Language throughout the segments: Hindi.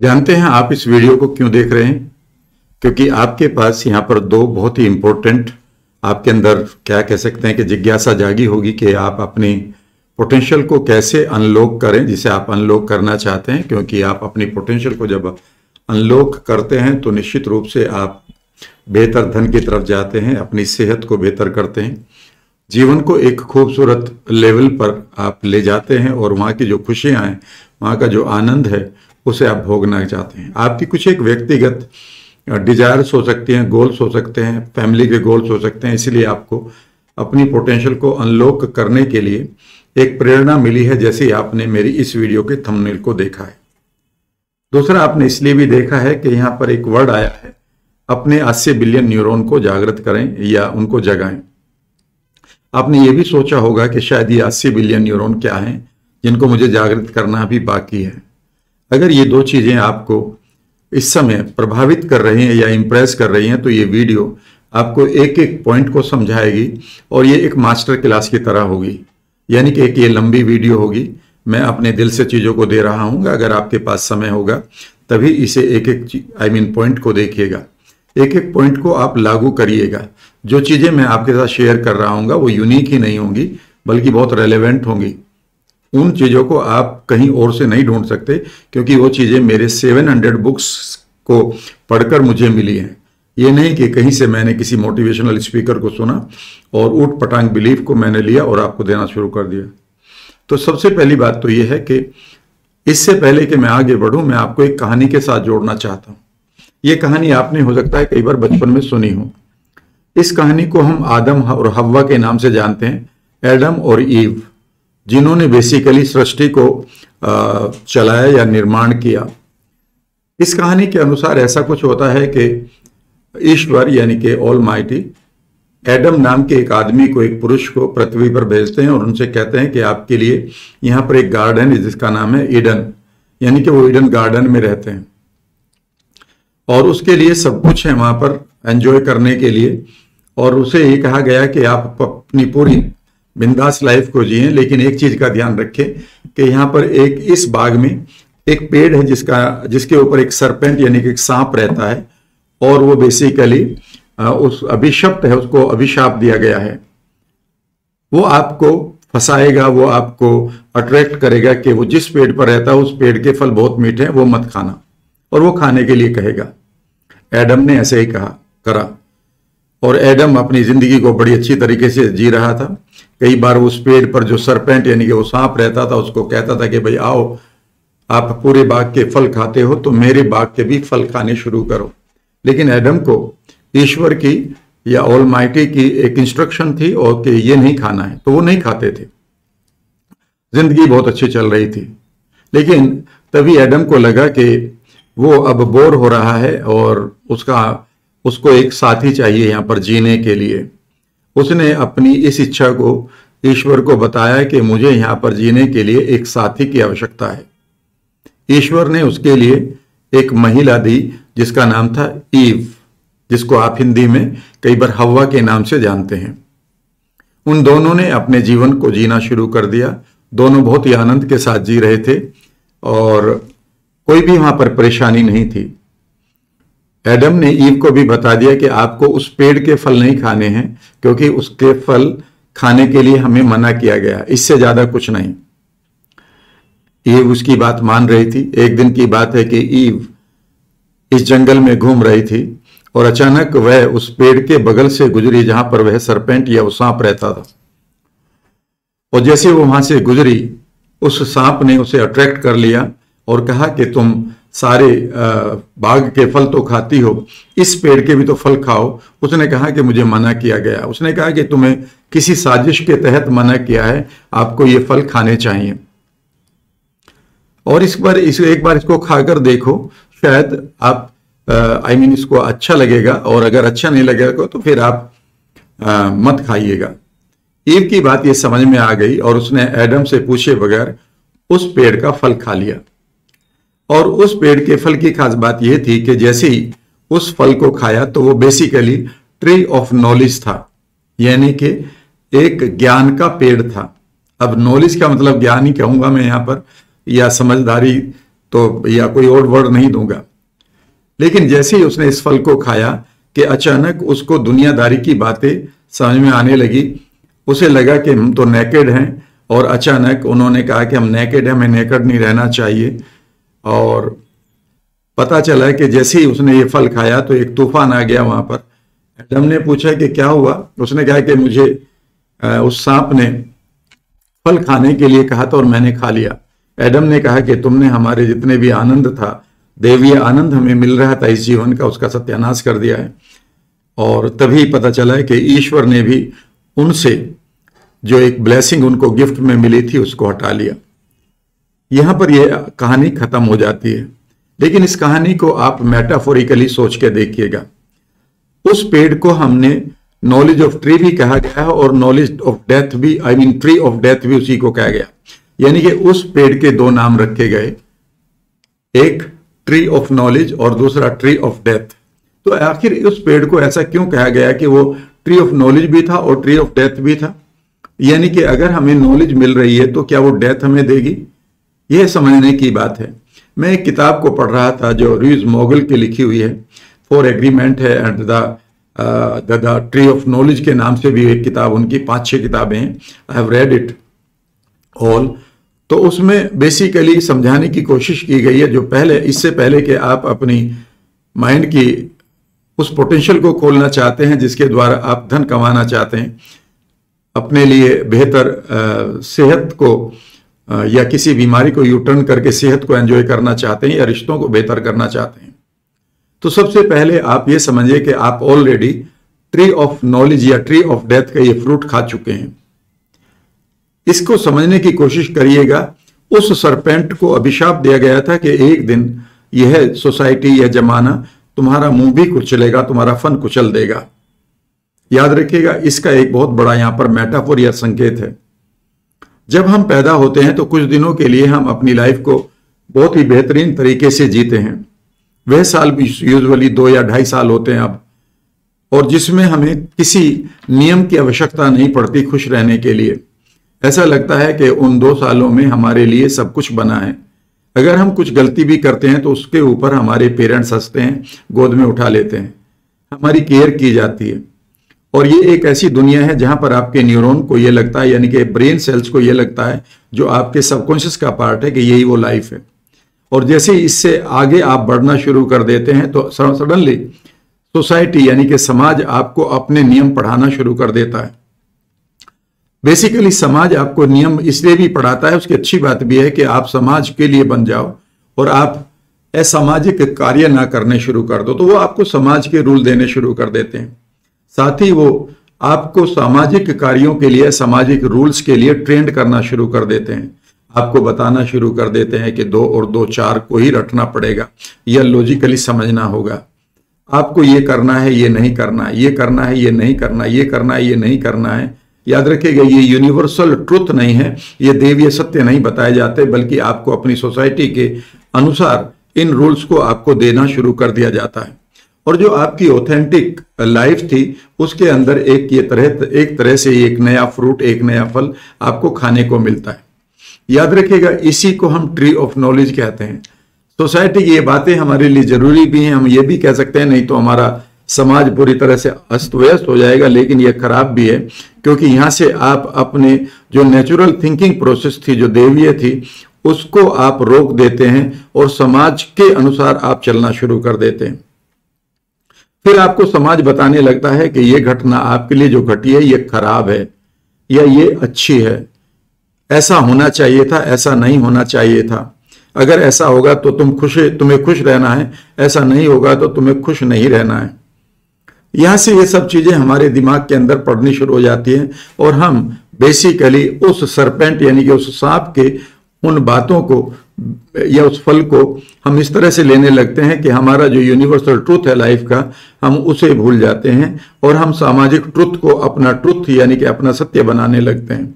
जानते हैं आप इस वीडियो को क्यों देख रहे हैं? क्योंकि आपके पास यहाँ पर दो बहुत ही इंपॉर्टेंट आपके अंदर क्या कह सकते हैं कि जिज्ञासा जागी होगी कि आप अपनी पोटेंशियल को कैसे अनलॉक करें, जिसे आप अनलॉक करना चाहते हैं। क्योंकि आप अपनी पोटेंशियल को जब अनलॉक करते हैं तो निश्चित रूप से आप बेहतर धन की तरफ़ जाते हैं, अपनी सेहत को बेहतर करते हैं। जीवन को एक खूबसूरत लेवल पर आप ले जाते हैं और वहाँ की जो खुशियाँ हैं, वहाँ का जो आनंद है उसे आप भोगना चाहते हैं। आपकी कुछ एक व्यक्तिगत डिजायर्स हो सकती हैं गोल्स हो सकते हैं फैमिली के गोल्स हो सकते हैं। इसलिए आपको अपनी पोटेंशियल को अनलॉक करने के लिए एक प्रेरणा मिली है, जैसे आपने मेरी इस वीडियो के थंबनेल को देखा है। दूसरा, आपने इसलिए भी देखा है कि यहाँ पर एक वर्ड आया है, अपने अस्सी बिलियन न्यूरॉन को जागृत करें या उनको जगाएँ। आपने ये भी सोचा होगा कि शायद ये अस्सी बिलियन न्यूरॉन क्या हैं, जिनको मुझे जागृत करना भी बाकी है। अगर ये दो चीज़ें आपको इस समय प्रभावित कर रही हैं या इम्प्रेस कर रही हैं तो ये वीडियो आपको एक एक पॉइंट को समझाएगी और ये एक मास्टर क्लास की तरह होगी। यानी कि एक ये लंबी वीडियो होगी। मैं अपने दिल से चीज़ों को दे रहा हूँ। अगर आपके पास समय होगा, तभी इसे एक एक आई मीन पॉइंट को देखिएगा। एक एक पॉइंट को आप लागू करिएगा। जो चीज़ें मैं आपके साथ शेयर कर रहा हूँ वो यूनिक ही नहीं होंगी, बल्कि बहुत रेलिवेंट होंगी। उन चीज़ों को आप कहीं और से नहीं ढूंढ सकते, क्योंकि वो चीज़ें मेरे 700 बुक्स को पढ़कर मुझे मिली हैं। ये नहीं कि कहीं से मैंने किसी मोटिवेशनल स्पीकर को सुना और ऊट पटांग बिलीफ को मैंने लिया और आपको देना शुरू कर दिया। तो सबसे पहली बात तो ये है कि इससे पहले कि मैं आगे बढ़ूं, मैं आपको एक कहानी के साथ जोड़ना चाहता हूँ। ये कहानी आपने, हो सकता है, कई बार बचपन में सुनी हो। इस कहानी को हम आदम और हवा के नाम से जानते हैं, एडम और ईव। जिन्होंने बेसिकली सृष्टि को चलाया या निर्माण किया। इस कहानी के अनुसार ऐसा कुछ होता है कि ईश्वर, यानी कि ऑल माइटी एडम नाम के एक आदमी को, एक पुरुष को पृथ्वी पर भेजते हैं और उनसे कहते हैं कि आपके लिए यहाँ पर एक गार्डन है जिसका नाम है ईडन यानी कि वो ईडन गार्डन में रहते हैं। और उसके लिए सब कुछ है वहाँ पर एंजॉय करने के लिए। और उसे ये कहा गया कि आप अपनी पूरी बिंदास लाइफ को जिए, लेकिन एक चीज़ का ध्यान रखें कि यहाँ पर एक इस बाग में एक पेड़ है जिसका, जिसके ऊपर एक सरपेंट यानी कि एक सांप रहता है, और वो बेसिकली उस अभिशप्त है, उसको अभिशाप दिया गया है। वो आपको फंसाएगा, वो आपको अट्रैक्ट करेगा कि वो जिस पेड़ पर रहता है, उस पेड़ के फल बहुत मीठे हैं, वो मत खाना। और वो खाने के लिए कहेगा। एडम ने ऐसे ही कहा, करा। और एडम अपनी ज़िंदगी को बड़ी अच्छी तरीके से जी रहा था। कई बार उस पेड़ पर जो सरपेंट यानी कि वो सांप रहता था, उसको कहता था कि भाई आओ, आप पूरे बाग के फल खाते हो तो मेरे बाग के भी फल खाने शुरू करो। लेकिन एडम को ईश्वर की या ऑल माइटी की एक इंस्ट्रक्शन थी और कि ये नहीं खाना है तो वो नहीं खाते थे। ज़िंदगी बहुत अच्छी चल रही थी। लेकिन तभी एडम को लगा कि वो अब बोर हो रहा है और उसका, उसको एक साथी चाहिए यहाँ पर जीने के लिए। उसने अपनी इस इच्छा को, ईश्वर को बताया कि मुझे यहाँ पर जीने के लिए एक साथी की आवश्यकता है। ईश्वर ने उसके लिए एक महिला दी, जिसका नाम था ईव, जिसको आप हिंदी में कई बार हवा के नाम से जानते हैं। उन दोनों ने अपने जीवन को जीना शुरू कर दिया। दोनों बहुत ही आनंद के साथ जी रहे थे और कोई भी वहाँ पर परेशानी नहीं थी। एडम ने ईव को भी बता दिया कि आपको उस पेड़ के फल नहीं खाने हैं, क्योंकि उसके फल खाने के लिए हमें मना किया गया। इससे ज़्यादा कुछ नहीं। ईव उसकी बात मान रही थी। एक दिन की बात है कि ईव इस जंगल में घूम रही थी और अचानक वह उस पेड़ के बगल से गुजरी जहाँ पर वह सरपेंट या वो सांप रहता था। और जैसे वो वहाँ से गुजरी, उस सांप ने उसे अट्रैक्ट कर लिया और कहा कि तुम सारे बाग के फल तो खाती हो इस पेड़ के भी तो फल खाओ। उसने कहा कि मुझे मना किया गया। उसने कहा कि तुम्हें किसी साजिश के तहत मना किया है आपको ये फल खाने चाहिए। और इस बार इस एक बार इसको खाकर देखो शायद आप आई मीन इसको अच्छा लगेगा और अगर अच्छा नहीं लगेगा तो फिर आप आ, मत खाइएगा। ईव की बात ये समझ में आ गई और उसने एडम से पूछे बगैर उस पेड़ का फल खा लिया। और उस पेड़ के फल की खास बात यह थी कि जैसे ही उस फल को खाया तो वो बेसिकली ट्री ऑफ़ नॉलेज था। यानी कि एक ज्ञान का पेड़ था। अब नॉलेज का मतलब ज्ञान ही कहूँगा मैं यहाँ पर, या समझदारी तो या कोई और वर्ड नहीं दूँगा। लेकिन जैसे ही उसने इस फल को खाया कि अचानक उसको दुनियादारी की बातें समझ में आने लगी, उसे लगा कि हम तो नेकेड हैं और अचानक उन्होंने कहा कि हम नेकेड हैं, हमें नेकेड नहीं रहना चाहिए। और पता चला कि जैसे ही उसने ये फल खाया तो एक तूफ़ान आ गया वहाँ पर। एडम ने पूछा कि क्या हुआ? उसने कहा कि मुझे उस सांप ने फल खाने के लिए कहा था और मैंने खा लिया। एडम ने कहा कि तुमने हमारे जितने भी आनंद था, देवीय आनंद हमें मिल रहा था, इस जीवन का उसका सत्यानाश कर दिया है। और तभी पता चला है कि ईश्वर ने भी उनसे जो एक ब्लेसिंग, उनको गिफ्ट में मिली थी, उसको हटा लिया। यहाँ पर यह कहानी खत्म हो जाती है। लेकिन इस कहानी को आप मेटाफोरिकली सोच के देखिएगा। उस पेड़ को हमने नॉलेज ऑफ़ ट्री भी कहा गया है और नॉलेज ऑफ़ डेथ भी I mean tree of death भी उसी को कहा गया। यानी कि उस पेड़ के दो नाम रखे गए। एक ट्री ऑफ़ नॉलेज और दूसरा ट्री ऑफ़ डेथ तो आखिर उस पेड़ को ऐसा क्यों कहा गया कि वो ट्री ऑफ़ नॉलेज भी था और ट्री ऑफ़ डेथ भी था? यानी कि अगर हमें नॉलेज मिल रही है तो क्या वो डेथ हमें देगी? यह समझने की बात है। मैं एक किताब को पढ़ रहा था जो रूज मोगल की लिखी हुई है। फॉर एग्रीमेंट है and the the tree of knowledge के नाम से भी एक किताब, उनकी पाँच छह किताबें हैं। I have read it all तो उसमें बेसिकली समझाने की कोशिश की गई है जो पहले, इससे पहले कि आप अपनी माइंड की उस पोटेंशियल को खोलना चाहते हैं जिसके द्वारा आप धन कमाना चाहते हैं। अपने लिए बेहतर सेहत को या किसी बीमारी को यूटर्न करके सेहत को एंजॉय करना चाहते हैं या रिश्तों को बेहतर करना चाहते हैं। तो सबसे पहले आप ये समझिए कि आप ऑलरेडी ट्री ऑफ़ नॉलेज या ट्री ऑफ़ डेथ का ये फ्रूट खा चुके हैं। इसको समझने की कोशिश करिएगा, उस सरपेंट को अभिशाप दिया गया था कि एक दिन यह सोसाइटी यह जमाना तुम्हारा मुँह भी कुचलेगा, तुम्हारा फन कुचल देगा। याद रखिएगा, इसका एक बहुत बड़ा यहाँ पर मेटाफोर या संकेत है। जब हम पैदा होते हैं तो कुछ दिनों के लिए हम अपनी लाइफ को बहुत ही बेहतरीन तरीके से जीते हैं। वह साल भी यूजुअली दो या ढाई साल होते हैं अब। और जिसमें हमें किसी नियम की आवश्यकता नहीं पड़ती खुश रहने के लिए। ऐसा लगता है कि उन दो सालों में हमारे लिए सब कुछ बना है। अगर हम कुछ गलती भी करते हैं तो उसके ऊपर हमारे पेरेंट्स हँसते हैं, गोद में उठा लेते हैं। हमारी केयर की जाती है। और ये एक ऐसी दुनिया है जहाँ पर आपके न्यूरॉन को ये लगता है, यानी कि ब्रेन सेल्स को ये लगता है, जो आपके सबकॉन्शियस का पार्ट है कि यही वो लाइफ है। और जैसे इससे आगे आप बढ़ना शुरू कर देते हैं तो सडनली सोसाइटी, यानी कि समाज आपको अपने नियम पढ़ाना शुरू कर देता है। बेसिकली समाज आपको नियम इसलिए भी पढ़ाता है, उसकी अच्छी बात भी है कि आप समाज के लिए बन जाओ और आप असामाजिक कार्य ना करने शुरू कर दो तो वो आपको समाज के रूल देने शुरू कर देते हैं। साथ ही वो आपको सामाजिक कार्यों के लिए, सामाजिक रूल्स के लिए ट्रेंड करना शुरू कर देते हैं। आपको बताना शुरू कर देते हैं कि दो और दो चार को ही रटना पड़ेगा या लॉजिकली समझना होगा। आपको ये करना है, ये नहीं करना ये करना है, ये नहीं करना ये करना है, ये नहीं करना है। याद रखिएगा, ये यूनिवर्सल ट्रुथ नहीं है, ये देवीय सत्य नहीं बताए जाते, बल्कि आपको अपनी सोसाइटी के अनुसार इन रूल्स को आपको देना शुरू कर दिया जाता है। और जो आपकी ऑथेंटिक लाइफ थी, उसके अंदर एक ये तरह, एक तरह से एक नया फ्रूट एक नया फल आपको खाने को मिलता है। याद रखिएगा, इसी को हम ट्री ऑफ़ नॉलेज कहते हैं। सोसाइटी की ये बातें हमारे लिए ज़रूरी भी हैं, हम ये भी कह सकते हैं, नहीं तो हमारा समाज पूरी तरह से अस्त व्यस्त हो जाएगा, लेकिन यह खराब भी है, क्योंकि यहाँ से आप अपने जो नेचुरल थिंकिंग प्रोसेस थी, जो देवीय थी, उसको आप रोक देते हैं और समाज के अनुसार आप चलना शुरू कर देते हैं। फिर आपको समाज बताने लगता है कि यह घटना आपके लिए जो घटी है, ये खराब है या ये अच्छी है। ऐसा होना चाहिए था, ऐसा नहीं होना चाहिए था। अगर ऐसा होगा तो तुम खुश, तुम्हें खुश रहना है। ऐसा नहीं होगा तो तुम्हें खुश नहीं रहना है। यहाँ से ये सब चीज़ें हमारे दिमाग के अंदर पड़नी शुरू हो जाती हैं और हम बेसिकली उस सरपेंट यानी कि उस सांप के उन बातों को या उस फल को हम इस तरह से लेने लगते हैं कि हमारा जो यूनिवर्सल ट्रुथ है लाइफ का, हम उसे भूल जाते हैं और हम सामाजिक ट्रुथ को अपना ट्रुथ यानी कि अपना सत्य बनाने लगते हैं।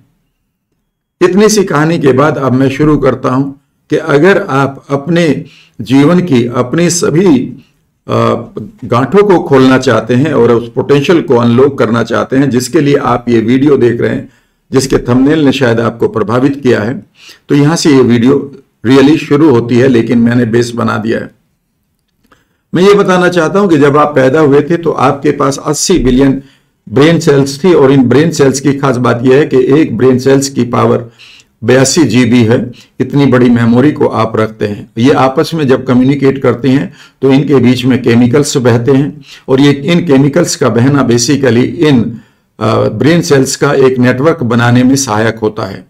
इतनी सी कहानी के बाद अब मैं शुरू करता हूँ कि अगर आप अपने जीवन की, अपनी सभी गांठों को खोलना चाहते हैं और उस पोटेंशियल को अनलॉक करना चाहते हैं, जिसके लिए आप ये वीडियो देख रहे हैं, जिसके थंबनेल ने शायद आपको प्रभावित किया है तो यहाँ से ये वीडियो रियली शुरू होती है, लेकिन मैंने बेस बना दिया है। मैं ये बताना चाहता हूँ कि जब आप पैदा हुए थे तो आपके पास 80 बिलियन ब्रेन सेल्स थी, और इन ब्रेन सेल्स की खास बात यह है कि एक ब्रेन सेल्स की पावर बयासी जीबी है। इतनी बड़ी मेमोरी को आप रखते हैं। ये आपस में जब कम्युनिकेट करते हैं तो इनके बीच में केमिकल्स बहते हैं, और ये इन केमिकल्स का बहना बेसिकली इन ब्रेन सेल्स का एक नेटवर्क बनाने में सहायक होता है।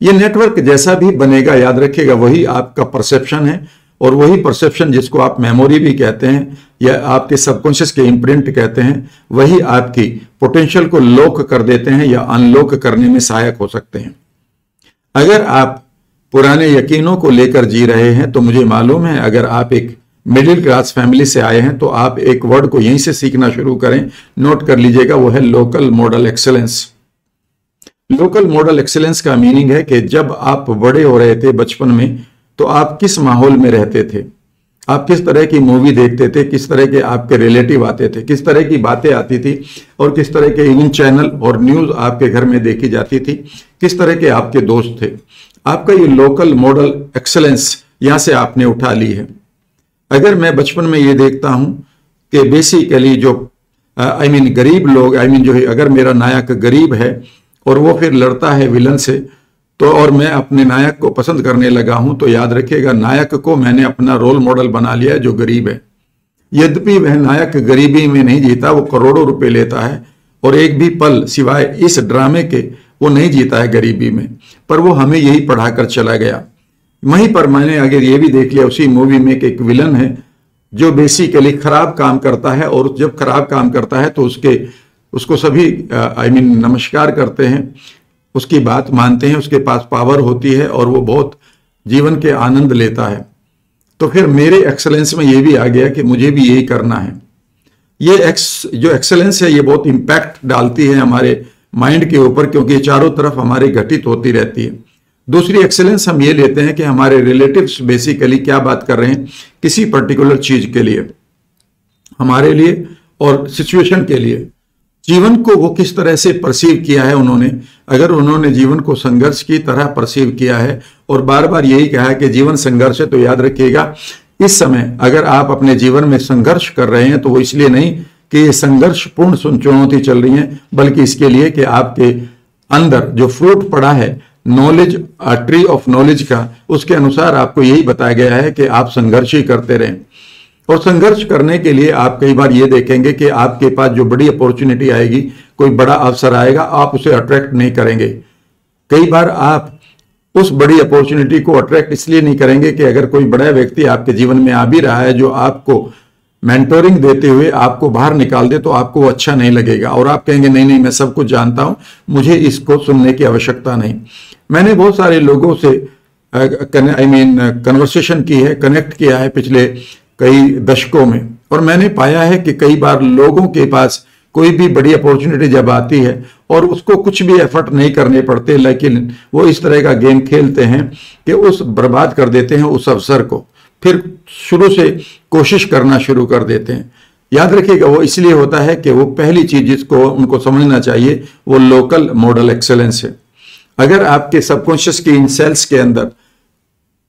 ये नेटवर्क जैसा भी बनेगा, याद रखिएगा, वही आपका परसेप्शन है और वही परसेप्शन जिसको आप मेमोरी भी कहते हैं या आपके सबकॉन्शियस के इम्प्रिंट कहते हैं, वही आपकी पोटेंशियल को लॉक कर देते हैं या अनलॉक करने में सहायक हो सकते हैं। अगर आप पुराने यकीनों को लेकर जी रहे हैं तो मुझे मालूम है अगर आप एक मिडिल क्लास फैमिली से आए हैं तो आप एक वर्ड को यहीं से सीखना शुरू करें। नोट कर लीजिएगा, वो है local model excellence local model excellence का मीनिंग है कि जब आप बड़े हो रहे थे बचपन में तो आप किस माहौल में रहते थे? आप किस तरह की मूवी देखते थे? किस तरह के आपके रिलेटिव आते थे? किस तरह की बातें आती थी? और किस तरह के इवन चैनल और न्यूज़ आपके घर में देखी जाती थी? किस तरह के आपके दोस्त थे? आपका ये लोकल मॉडल एक्सेलेंस यहाँ से आपने उठा ली है। अगर मैं बचपन में ये देखता हूँ कि बेसिकली जो आई uh, मीन mean, गरीब लोग आई I मीन mean, जो है अगर मेरा नायक गरीब है और वो फिर लड़ता है विलन से तो और मैं अपने नायक को पसंद करने लगा हूँ तो याद रखिएगा, नायक को मैंने अपना रोल मॉडल बना लिया जो गरीब है। यद्यपि वह नायक गरीबी में नहीं जीता, वो करोड़ों रुपए लेता है, और एक भी पल सिवाय इस ड्रामे के वो नहीं जीता है गरीबी में। पर वो हमें यही पढ़ाकर चला गया। वहीं पर मैंने अगर ये भी देख लिया, उसी मूवी में एक विलन है, जो बेसिकली खराब काम करता है, और जब खराब काम करता है तो उसके उसको सभी आई मीन नमस्कार करते हैं। उसकी बात मानते हैं, उसके पास पावर होती है और वो बहुत जीवन के आनंद लेता है। तो फिर मेरे एक्सलेंस में ये भी आ गया कि मुझे भी यही करना है। ये एक्स जो एक्सलेंस है, ये बहुत इम्पैक्ट डालती है हमारे माइंड के ऊपर, क्योंकि चारों तरफ़ हमारे घटित होती रहती है। दूसरी एक्सेलेंस हम ये लेते हैं कि हमारे रिलेटिव्स बेसिकली क्या बात कर रहे हैं, किसी पर्टिकुलर चीज़ के लिए, हमारे लिए और सिचुएशन के लिए। जीवन को वो किस तरह से परसीव किया है उन्होंने? अगर उन्होंने जीवन को संघर्ष की तरह परसीव किया है और बार बार यही कहा है कि जीवन संघर्ष है तो याद रखिएगा, इस समय अगर आप अपने जीवन में संघर्ष कर रहे हैं तो वो इसलिए नहीं कि ये संघर्ष पूर्ण चुनौती चल रही है, बल्कि इसके लिए कि आपके अंदर जो फ्रूट पड़ा है नॉलेज ट्री ऑफ़ नॉलेज का, उसके अनुसार आपको यही बताया गया है कि आप संघर्ष ही करते रहें। और संघर्ष करने के लिए आप कई बार ये देखेंगे कि आपके पास जो बड़ी अपॉर्चुनिटी आएगी, कोई बड़ा अवसर आएगा, आप उसे अट्रैक्ट नहीं करेंगे। कई बार आप उस बड़ी अपॉर्चुनिटी को अट्रैक्ट इसलिए नहीं करेंगे कि अगर कोई बड़ा व्यक्ति आपके जीवन में आ भी रहा है जो आपको मेंटोरिंग देते हुए आपको बाहर निकाल दे तो आपको अच्छा नहीं लगेगा। और आप कहेंगे, नहीं नहीं, मैं सब कुछ जानता हूँ, मुझे इसको सुनने की आवश्यकता नहीं। मैंने बहुत सारे लोगों से आई मीन कन्वर्सेशन की है कनेक्ट किया है पिछले कई दशकों में। और मैंने पाया है कि कई बार लोगों के पास कोई भी बड़ी अपॉर्चुनिटी जब आती है और उसको कुछ भी एफर्ट नहीं करने पड़ते, लेकिन वो इस तरह का गेम खेलते हैं कि उस बर्बाद कर देते हैं उस अवसर को। फिर शुरू से कोशिश करना शुरू कर देते हैं। याद रखिएगा, वो इसलिए होता है कि वो पहली चीज़ जिसको उनको समझना चाहिए, वो लोकल मॉडल एक्सेलेंस है। अगर आपके सबकॉन्शियस की इन सेल्स के अंदर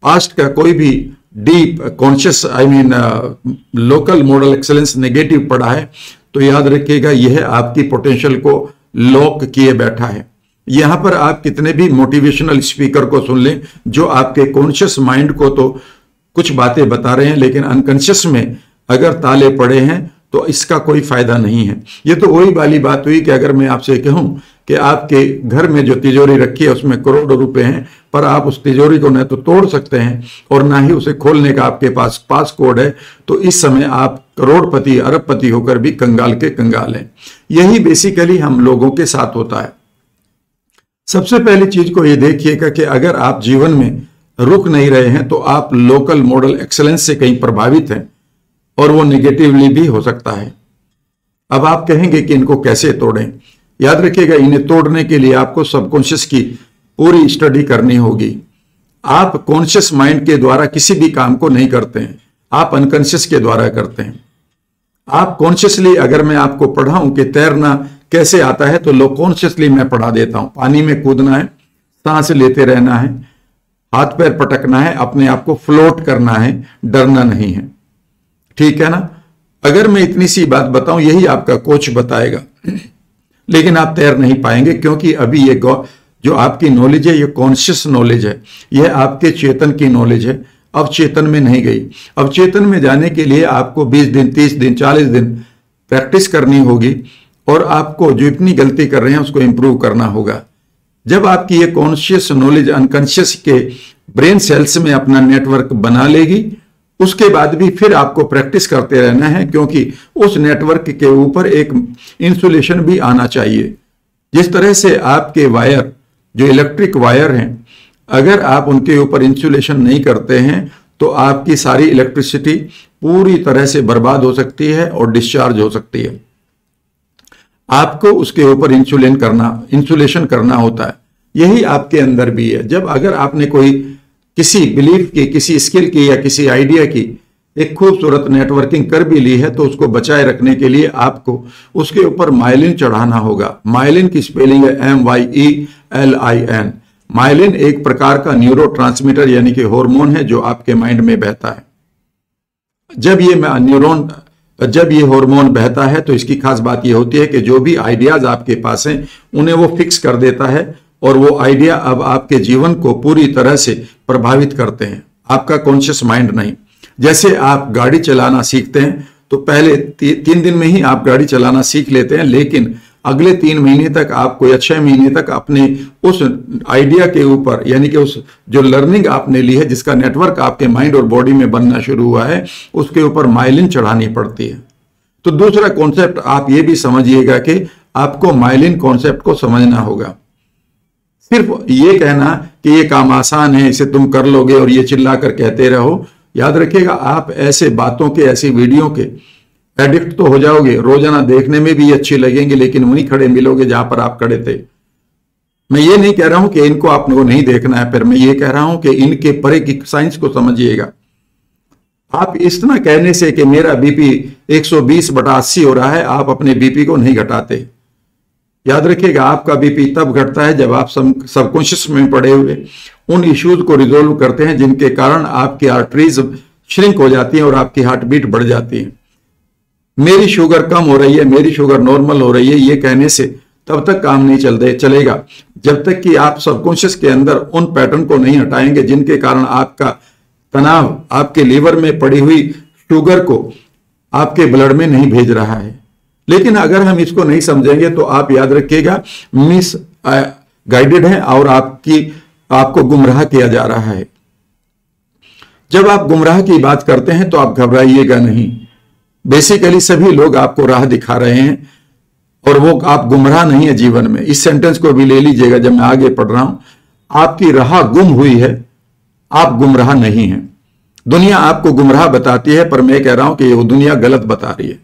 पास्ट का कोई भी deep conscious I mean local model excellence negative पड़ा है तो याद रखिएगा, यह आपकी पोटेंशियल को लॉक किए बैठा है। यहाँ पर आप कितने भी मोटिवेशनल स्पीकर को सुन लें, जो आपके कॉन्शियस माइंड को तो कुछ बातें बता रहे हैं, लेकिन अनकॉन्शियस में अगर ताले पड़े हैं तो इसका कोई फ़ायदा नहीं है। ये तो वही वाली बात हुई कि अगर मैं आपसे कहूँ कि आपके घर में जो तिजोरी रखी है, उसमें करोड़ों रुपए हैं, पर आप उस तिजोरी को न तो तोड़ सकते हैं और ना ही उसे खोलने का आपके पास पास कोड है। तो इस समय आप करोड़पति, अरबपति होकर भी कंगाल के कंगाल हैं। यही बेसिकली हम लोगों के साथ होता है। सबसे पहली चीज़ को यह देखिएगा कि अगर आप जीवन में रुक नहीं रहे हैं तो आप लोकल मॉडल एक्सेलेंस से कहीं प्रभावित हैं और वो निगेटिवली भी हो सकता है। अब आप कहेंगे कि इनको कैसे तोड़ें? याद रखिएगा, इन्हें तोड़ने के लिए आपको सबकॉन्शियस की पूरी स्टडी करनी होगी। आप कॉन्शियस माइंड के द्वारा किसी भी काम को नहीं करते हैं, आप अनकॉन्शियस के द्वारा करते हैं। आप कॉन्शियसली अगर मैं आपको पढ़ाऊं कि तैरना कैसे आता है तो लो कॉन्शियसली मैं पढ़ा देता हूँ। पानी में कूदना है, सांस लेते रहना है, हाथ पैर पटकना है, अपने आप को फ्लोट करना है, डरना नहीं है। ठीक है ना? अगर मैं इतनी सी बात बताऊँ, यही आपका कोच बताएगा। लेकिन आप तैर नहीं पाएँगे, क्योंकि अभी ये जो आपकी नॉलेज है, ये कॉन्शियस नॉलेज है। यह आपके चेतन की नॉलेज है। अब चेतन में नहीं गई। अब चेतन में जाने के लिए आपको 20 दिन 30 दिन 40 दिन प्रैक्टिस करनी होगी और आपको जो इतनी गलती कर रहे हैं, उसको इंप्रूव करना होगा। जब आपकी ये कॉन्शियस नॉलेज अनकॉन्शियस के ब्रेन सेल्स में अपना नेटवर्क बना लेगी उसके बाद भी फिर आपको प्रैक्टिस करते रहना है, क्योंकि उस नेटवर्क के ऊपर एक इंसुलेशन भी आना चाहिए। जिस तरह से आपके वायर, जो इलेक्ट्रिक वायर हैं, अगर आप उनके ऊपर इंसुलेशन नहीं करते हैं तो आपकी सारी इलेक्ट्रिसिटी पूरी तरह से बर्बाद हो सकती है और डिस्चार्ज हो सकती है। आपको उसके ऊपर इंसुलिन करना, इंसुलेशन करना होता है। यही आपके अंदर भी है। जब अगर आपने कोई किसी बिलीफ की, किसी स्किल की या किसी आइडिया की एक खूबसूरत नेटवर्किंग कर भी ली है तो उसको बचाए रखने के लिए आपको उसके ऊपर माइलिन चढ़ाना होगा। माइलिन की स्पेलिंग है M Y E L I N myelin एक प्रकार का न्यूरो यानी कि हार्मोन है जो आपके माइंड में बहता है। जब ये न्यूरोन जब ये हार्मोन बहता है तो इसकी खास बात ये होती है कि जो भी आइडियाज़ आपके पास हैं, उन्हें वो फिक्स कर देता है और वो आइडिया अब आपके जीवन को पूरी तरह से प्रभावित करते हैं। आपका कॉन्शियस माइंड नहीं। जैसे आप गाड़ी चलाना सीखते हैं तो पहले ती, तीन दिन में ही आप गाड़ी चलाना सीख लेते हैं लेकिन अगले तीन महीने तक आपको या छह महीने तक अपने उस आइडिया के ऊपर यानी कि उस जो लर्निंग आपने ली है जिसका नेटवर्क आपके माइंड और बॉडी में बनना शुरू हुआ है उसके ऊपर माइलिन चढ़ानी पड़ती है। तो दूसरा कॉन्सेप्ट आप ये भी समझिएगा कि आपको माइलिन कॉन्सेप्ट को समझना होगा। सिर्फ़ ये कहना कि ये काम आसान है, इसे तुम कर लोगे और ये चिल्ला कर कहते रहो। याद रखिएगा, आप ऐसे बातों के, ऐसी वीडियो के एडिक्ट तो हो जाओगे। रोज़ाना देखने में भी अच्छी लगेंगे, लेकिन वहीं खड़े मिलोगे जहाँ पर आप खड़े थे। मैं ये नहीं कह रहा हूँ कि इनको आपको नहीं देखना है फिर मैं ये कह रहा हूँ कि इनके परे की साइंस को समझिएगा। आप इस इतना कहने से कि मेरा बीपी 120 बटा अस्सी हो रहा है, आप अपने बीपी को नहीं घटाते। याद रखिएगा, आपका बीपी तब घटता है जब आप सबकॉन्शियस में पड़े हुए उन इश्यूज़ को रिजोल्व करते हैं जिनके कारण आपकी आर्टरीज श्रिंक हो जाती है और आपकी हार्ट बीट बढ़ जाती है। मेरी शुगर कम हो रही है, मेरी शुगर नॉर्मल हो रही है, ये कहने से तब तक काम नहीं चलते, चलेगा। जब तक कि आप सबकॉन्शियस के अंदर उन पैटर्न को नहीं हटाएँगे जिनके कारण आपका तनाव आपके लीवर में पड़ी हुई शुगर को आपके ब्लड में नहीं भेज रहा है। लेकिन अगर हम इसको नहीं समझेंगे तो आप याद रखिएगा, मिस गाइडेड है और आपकी, आपको गुमराह किया जा रहा है। जब आप गुमराह की बात करते हैं तो आप घबराइएगा नहीं। बेसिकली सभी लोग आपको राह दिखा रहे हैं और वो, आप गुमराह नहीं है जीवन में। इस सेंटेंस को भी ले लीजिएगा, जब मैं आगे पढ़ रहा हूँ। आपकी राह गुम हुई है, आप गुमराह नहीं हैं। दुनिया आपको गुमराह बताती है, पर मैं कह रहा हूँ कि वो दुनिया गलत बता रही है।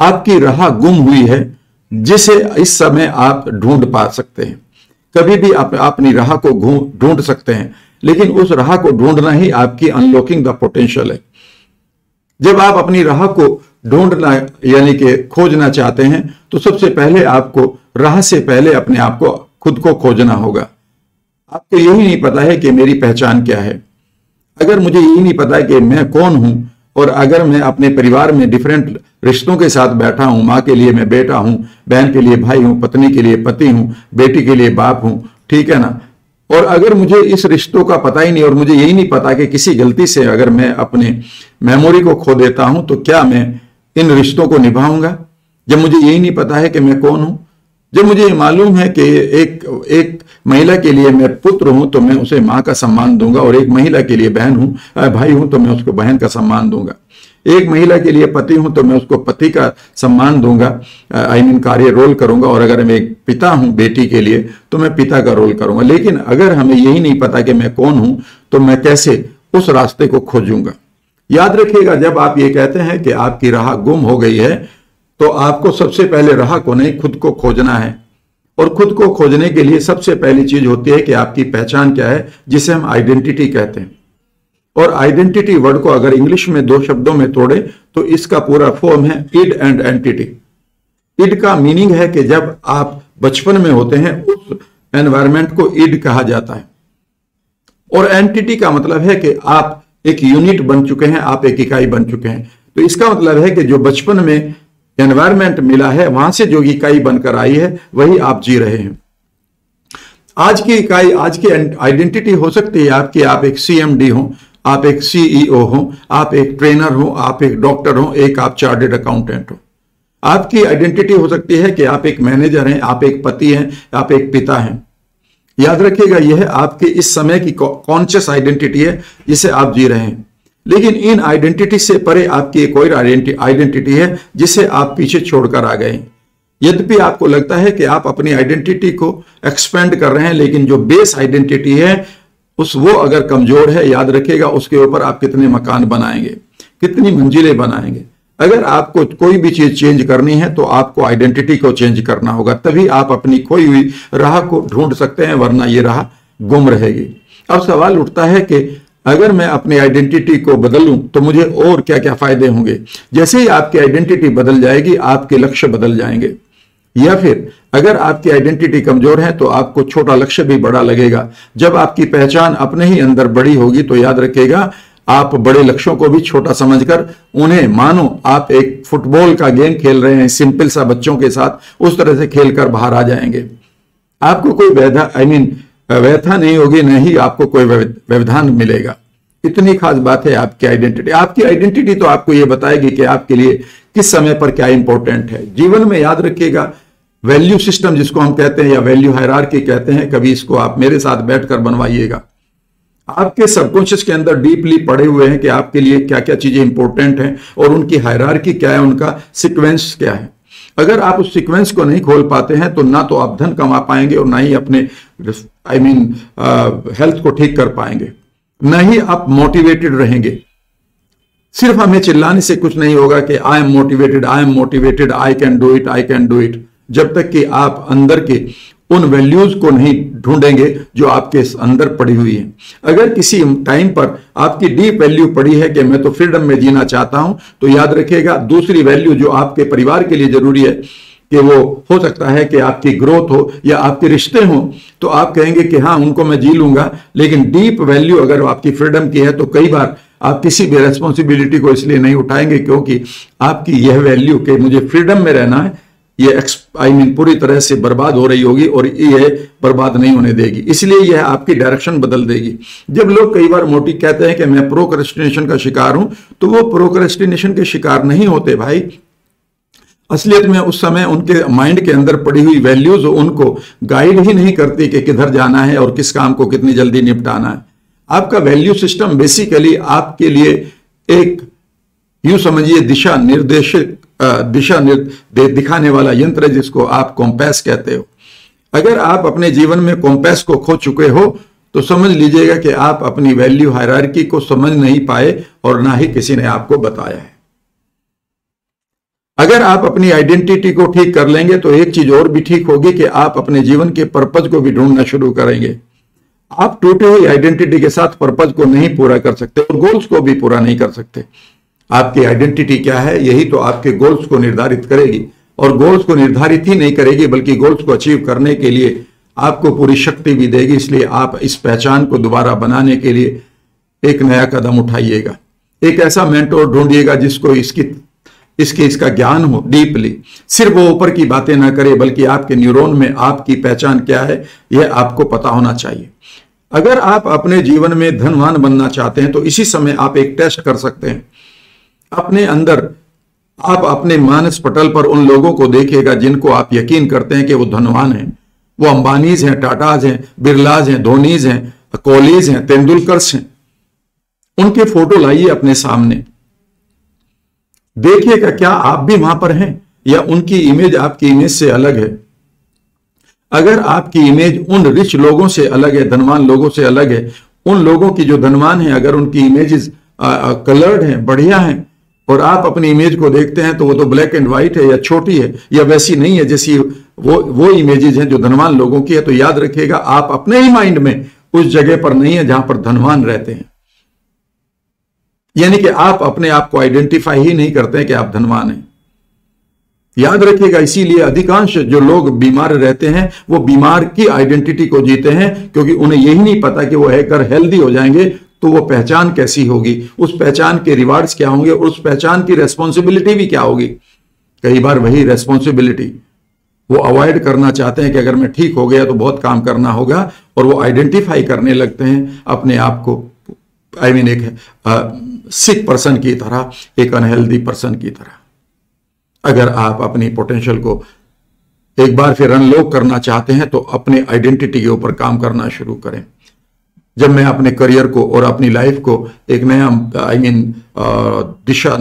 आपकी राह गुम हुई है, जिसे इस समय आप ढूंढ पा सकते हैं। कभी भी आप, अपनी राह को ढूंढ सकते हैं, लेकिन उस राह को ढूंढना ही आपकी अनलॉकिंग द पोटेंशियल है। जब आप अपनी राह को ढूंढना, यानी कि खोजना चाहते हैं तो सबसे पहले आपको, राह से पहले अपने आप को, खुद को खोजना होगा। आपको यही नहीं पता है कि मेरी पहचान क्या है। अगर मुझे यही नहीं पता है कि मैं कौन हूँ और अगर मैं अपने परिवार में डिफरेंट रिश्तों के साथ बैठा हूँ, माँ के लिए मैं बेटा हूँ, बहन के लिए भाई हूँ, पत्नी के लिए पति हूँ, बेटी के लिए बाप हूँ, ठीक है ना? और अगर मुझे इस रिश्तों का पता ही नहीं और मुझे यही नहीं पता कि किसी गलती से अगर मैं अपने मेमोरी को खो देता हूँ तो क्या मैं इन रिश्तों को निभाऊँगा? जब मुझे यही नहीं पता है कि मैं कौन हूँ, जब मुझे ये मालूम है कि एक एक महिला के लिए मैं पुत्र हूँ तो मैं उसे माँ का सम्मान दूँगा और एक महिला के लिए बहन हूँ भाई हूँ तो मैं उसको बहन का सम्मान दूँगा। एक महिला के लिए पति हूँ तो मैं उसको पति का सम्मान दूँगा आई मीन कार्य रोल करूँगा और अगर मैं एक पिता हूँ, बेटी के लिए तो मैं पिता का रोल करूँगा। लेकिन अगर हमें यही नहीं पता कि मैं कौन हूँ तो मैं कैसे उस रास्ते को खोजूँगा। याद रखिएगा, जब आप ये कहते हैं कि आपकी राह गुम हो गई है तो आपको सबसे पहले राह को नहीं, खुद को खोजना है। और खुद को खोजने के लिए सबसे पहली चीज़ होती है कि आपकी पहचान क्या है, जिसे हम आइडेंटिटी कहते हैं। और आइडेंटिटी वर्ड को अगर इंग्लिश में दो शब्दों में तोड़े तो इसका पूरा फॉर्म है इड एंड एंटिटी इड का मीनिंग है कि जब आप बचपन में होते हैं, उस एनवायरमेंट को इड कहा जाता है। और एंटिटी का मतलब है कि आप एक यूनिट बन चुके हैं, आप एक इकाई बन चुके हैं। तो इसका मतलब है कि जो बचपन में एनवायरमेंट मिला है, वहाँ से जो इकाई बनकर आई है, वही आप जी रहे हैं। आज की इकाई, आज की आइडेंटिटी हो सकती है आपकी, आप एक सीएमडी हो, आप एक सीईओ हो, आप एक ट्रेनर हो, आप एक डॉक्टर हो, एक आप चार्टेड अकाउंटेंट हो। आपकी आइडेंटिटी हो सकती है कि आप एक मैनेजर हैं, आप एक पति हैं, आप एक पिता हैं। याद रखिएगा, यह आपके इस समय की कॉन्शियस आइडेंटिटी है, जिसे आप जी रहे हैं। लेकिन इन आइडेंटिटी से परे आपकी एक और आइडेंटिटी है, जिसे आप पीछे छोड़कर आ गए। यद्यपि आपको लगता है कि आप अपनी आइडेंटिटी को एक्सपेंड कर रहे हैं, लेकिन जो बेस आइडेंटिटी है, उस वो अगर कमज़ोर है, याद रखेगा उसके ऊपर आप कितने मकान बनाएँगे, कितनी मंजिलें बनाएँगे। अगर आपको कोई भी चीज़ चेंज करनी है तो आपको आइडेंटिटी को चेंज करना होगा। तभी आप अपनी खोई हुई राह को ढूंढ सकते हैं, वरना ये राह गुम रहेगी। अब सवाल उठता है कि अगर मैं अपनी आइडेंटिटी को बदलूं तो मुझे और क्या क्या फ़ायदे होंगे? जैसे ही आपकी आइडेंटिटी बदल जाएगी, आपके लक्ष्य बदल जाएँगे। या फिर, अगर आपकी आइडेंटिटी कमज़ोर है तो आपको छोटा लक्ष्य भी बड़ा लगेगा। जब आपकी पहचान अपने ही अंदर बड़ी होगी तो याद रखेगा आप बड़े लक्ष्यों को भी छोटा समझकर उन्हें मानो, आप एक फुटबॉल का गेम खेल रहे हैं, सिंपल सा बच्चों के साथ उस तरह से खेलकर बाहर आ जाएँगे। आपको कोई वैधा आई मीन व्यथा नहीं होगी, न ही आपको कोई व्यवधान मिलेगा। इतनी खास बात है आपकी आइडेंटिटी। आपकी आइडेंटिटी तो आपको यह बताएगी कि आपके लिए किस समय पर क्या इंपॉर्टेंट है। जीवन में याद रखिएगा वैल्यू सिस्टम जिसको हम कहते हैं या वैल्यू हायरार्की कहते हैं, कभी इसको आप मेरे साथ बैठकर बनवाइएगा। आपके सबकॉन्शियस के अंदर डीपली पड़े हुए हैं कि आपके लिए क्या क्या चीज़ें इंपॉर्टेंट हैं और उनकी हायरार्की क्या है, उनका सिक्वेंस क्या है। अगर आप उस सीक्वेंस को नहीं खोल पाते हैं तो ना तो आप धन कमा पाएँगे और ना ही अपने आई मीन हेल्थ को ठीक कर पाएँगे। ना ही आप मोटिवेटेड रहेंगे। सिर्फ़ हमें चिल्लाने से कुछ नहीं होगा कि I am motivated I am motivated I can do it I can do it जब तक कि आप अंदर के उन वैल्यूज़ को नहीं ढूंढेंगे जो आपके अंदर पड़ी हुई है। अगर किसी टाइम पर आपकी डीप वैल्यू पड़ी है कि मैं तो फ्रीडम में जीना चाहता हूँ तो याद रखिएगा, दूसरी वैल्यू जो आपके परिवार के लिए ज़रूरी है कि वो हो सकता है कि आपकी ग्रोथ हो या आपके रिश्ते हो तो आप कहेंगे कि हाँ उनको मैं जी लूँगा। लेकिन डीप वैल्यू अगर आपकी फ्रीडम की है तो कई बार आप किसी भी रेस्पॉन्सिबिलिटी को इसलिए नहीं उठाएँगे क्योंकि आपकी यह वैल्यू कि मुझे फ्रीडम में रहना है ये आई मीन पूरी तरह से बर्बाद हो रही होगी और ये बर्बाद नहीं होने देगी। इसलिए यह आपकी डायरेक्शन बदल देगी। जब लोग कई बार मोटी कहते हैं कि मैं प्रोक्रेस्टिनेशन का शिकार हूँ तो वो प्रोक्रेस्टिनेशन के शिकार नहीं होते भाई। असलियत में उस समय उनके माइंड के अंदर पड़ी हुई वैल्यूज़ उनको गाइड ही नहीं करती कि किधर जाना है और किस काम को कितनी जल्दी निपटाना है। आपका वैल्यू सिस्टम बेसिकली आपके लिए एक, यूँ समझिए, दिशा निर्देशित दिशा दिखाने वाला यंत्र जिसको आप कॉम्पैस कहते हो। अगर आप अपने जीवन में कॉम्पैस को खो चुके हो तो समझ लीजिएगा कि आप अपनी वैल्यू हायरार्की को समझ नहीं पाए और ना ही किसी ने आपको बताया है। अगर आप अपनी आइडेंटिटी को ठीक कर लेंगे तो एक चीज़ और भी ठीक होगी कि आप अपने जीवन के पर्पज को भी ढूंढना शुरू करेंगे। आप टूटी हुई आइडेंटिटी के साथ पर्पज को नहीं पूरा कर सकते और गोल्स को भी पूरा नहीं कर सकते। आपकी आइडेंटिटी क्या है, यही तो आपके गोल्स को निर्धारित करेगी। और गोल्स को निर्धारित ही नहीं करेगी, बल्कि गोल्स को अचीव करने के लिए आपको पूरी शक्ति भी देगी। इसलिए आप इस पहचान को दोबारा बनाने के लिए एक नया कदम उठाइएगा। एक ऐसा मेंटोर ढूंढिएगा जिसको इसकी, इसके इसका ज्ञान हो डीपली सिर्फ़ वो ऊपर की बातें ना करे, बल्कि आपके न्यूरॉन में आपकी पहचान क्या है, यह आपको पता होना चाहिए। अगर आप अपने जीवन में धनवान बनना चाहते हैं तो इसी समय आप एक टेस्ट कर सकते हैं। अपने अंदर आप अपने मानस पटल पर उन लोगों को देखिएगा जिनको आप यकीन करते हैं कि वो धनवान हैं। वो अंबानीज हैं, टाटाज हैं, बिरलाज हैं, धोनीज हैं, कोहलीज हैं, तेंदुलकर्स हैं। उनके फ़ोटो लाइए अपने सामने। देखिएगा क्या आप भी वहाँ पर हैं या उनकी इमेज आपकी इमेज से अलग है। अगर आपकी इमेज उन रिच लोगों से अलग है, धनवान लोगों से अलग है, उन लोगों की जो धनवान है, अगर उनकी इमेजेस कलर्ड हैं, बढ़िया हैं और आप अपनी इमेज को देखते हैं तो वो तो ब्लैक एंड व्हाइट है या छोटी है या वैसी नहीं है जैसी वो वो इमेजेस हैं जो धनवान लोगों की है तो याद रखिएगा, आप अपने ही माइंड में उस जगह पर नहीं है जहाँ पर धनवान रहते हैं। यानी कि आप अपने आप को आइडेंटिफाई ही नहीं करते हैं कि आप धनवान हैं। याद रखिएगा, इसीलिए अधिकांश जो लोग बीमार रहते हैं, वो बीमार की आइडेंटिटी को जीते हैं, क्योंकि उन्हें यही नहीं पता कि वो हैकर हेल्दी हो जाएँगे तो वो पहचान कैसी होगी? उस पहचान के रिवार्ड्स क्या होंगे? और उस पहचान की रेस्पॉन्सिबिलिटी भी क्या होगी? कई बार वही रेस्पॉन्सिबिलिटी वो अवॉइड करना चाहते हैं कि अगर मैं ठीक हो गया तो बहुत काम करना होगा और वो आइडेंटिफाई करने लगते हैं अपने आप को। आई I मीन mean, एक सिक पर्सन की तरह एक अनहेल्दी पर्सन की तरह। अगर आप अपनी पोटेंशियल को एक बार फिर अनलॉक करना चाहते हैं तो अपने आइडेंटिटी के ऊपर काम करना शुरू करें। जब मैं अपने करियर को और अपनी लाइफ को एक नया आई मीन दिशा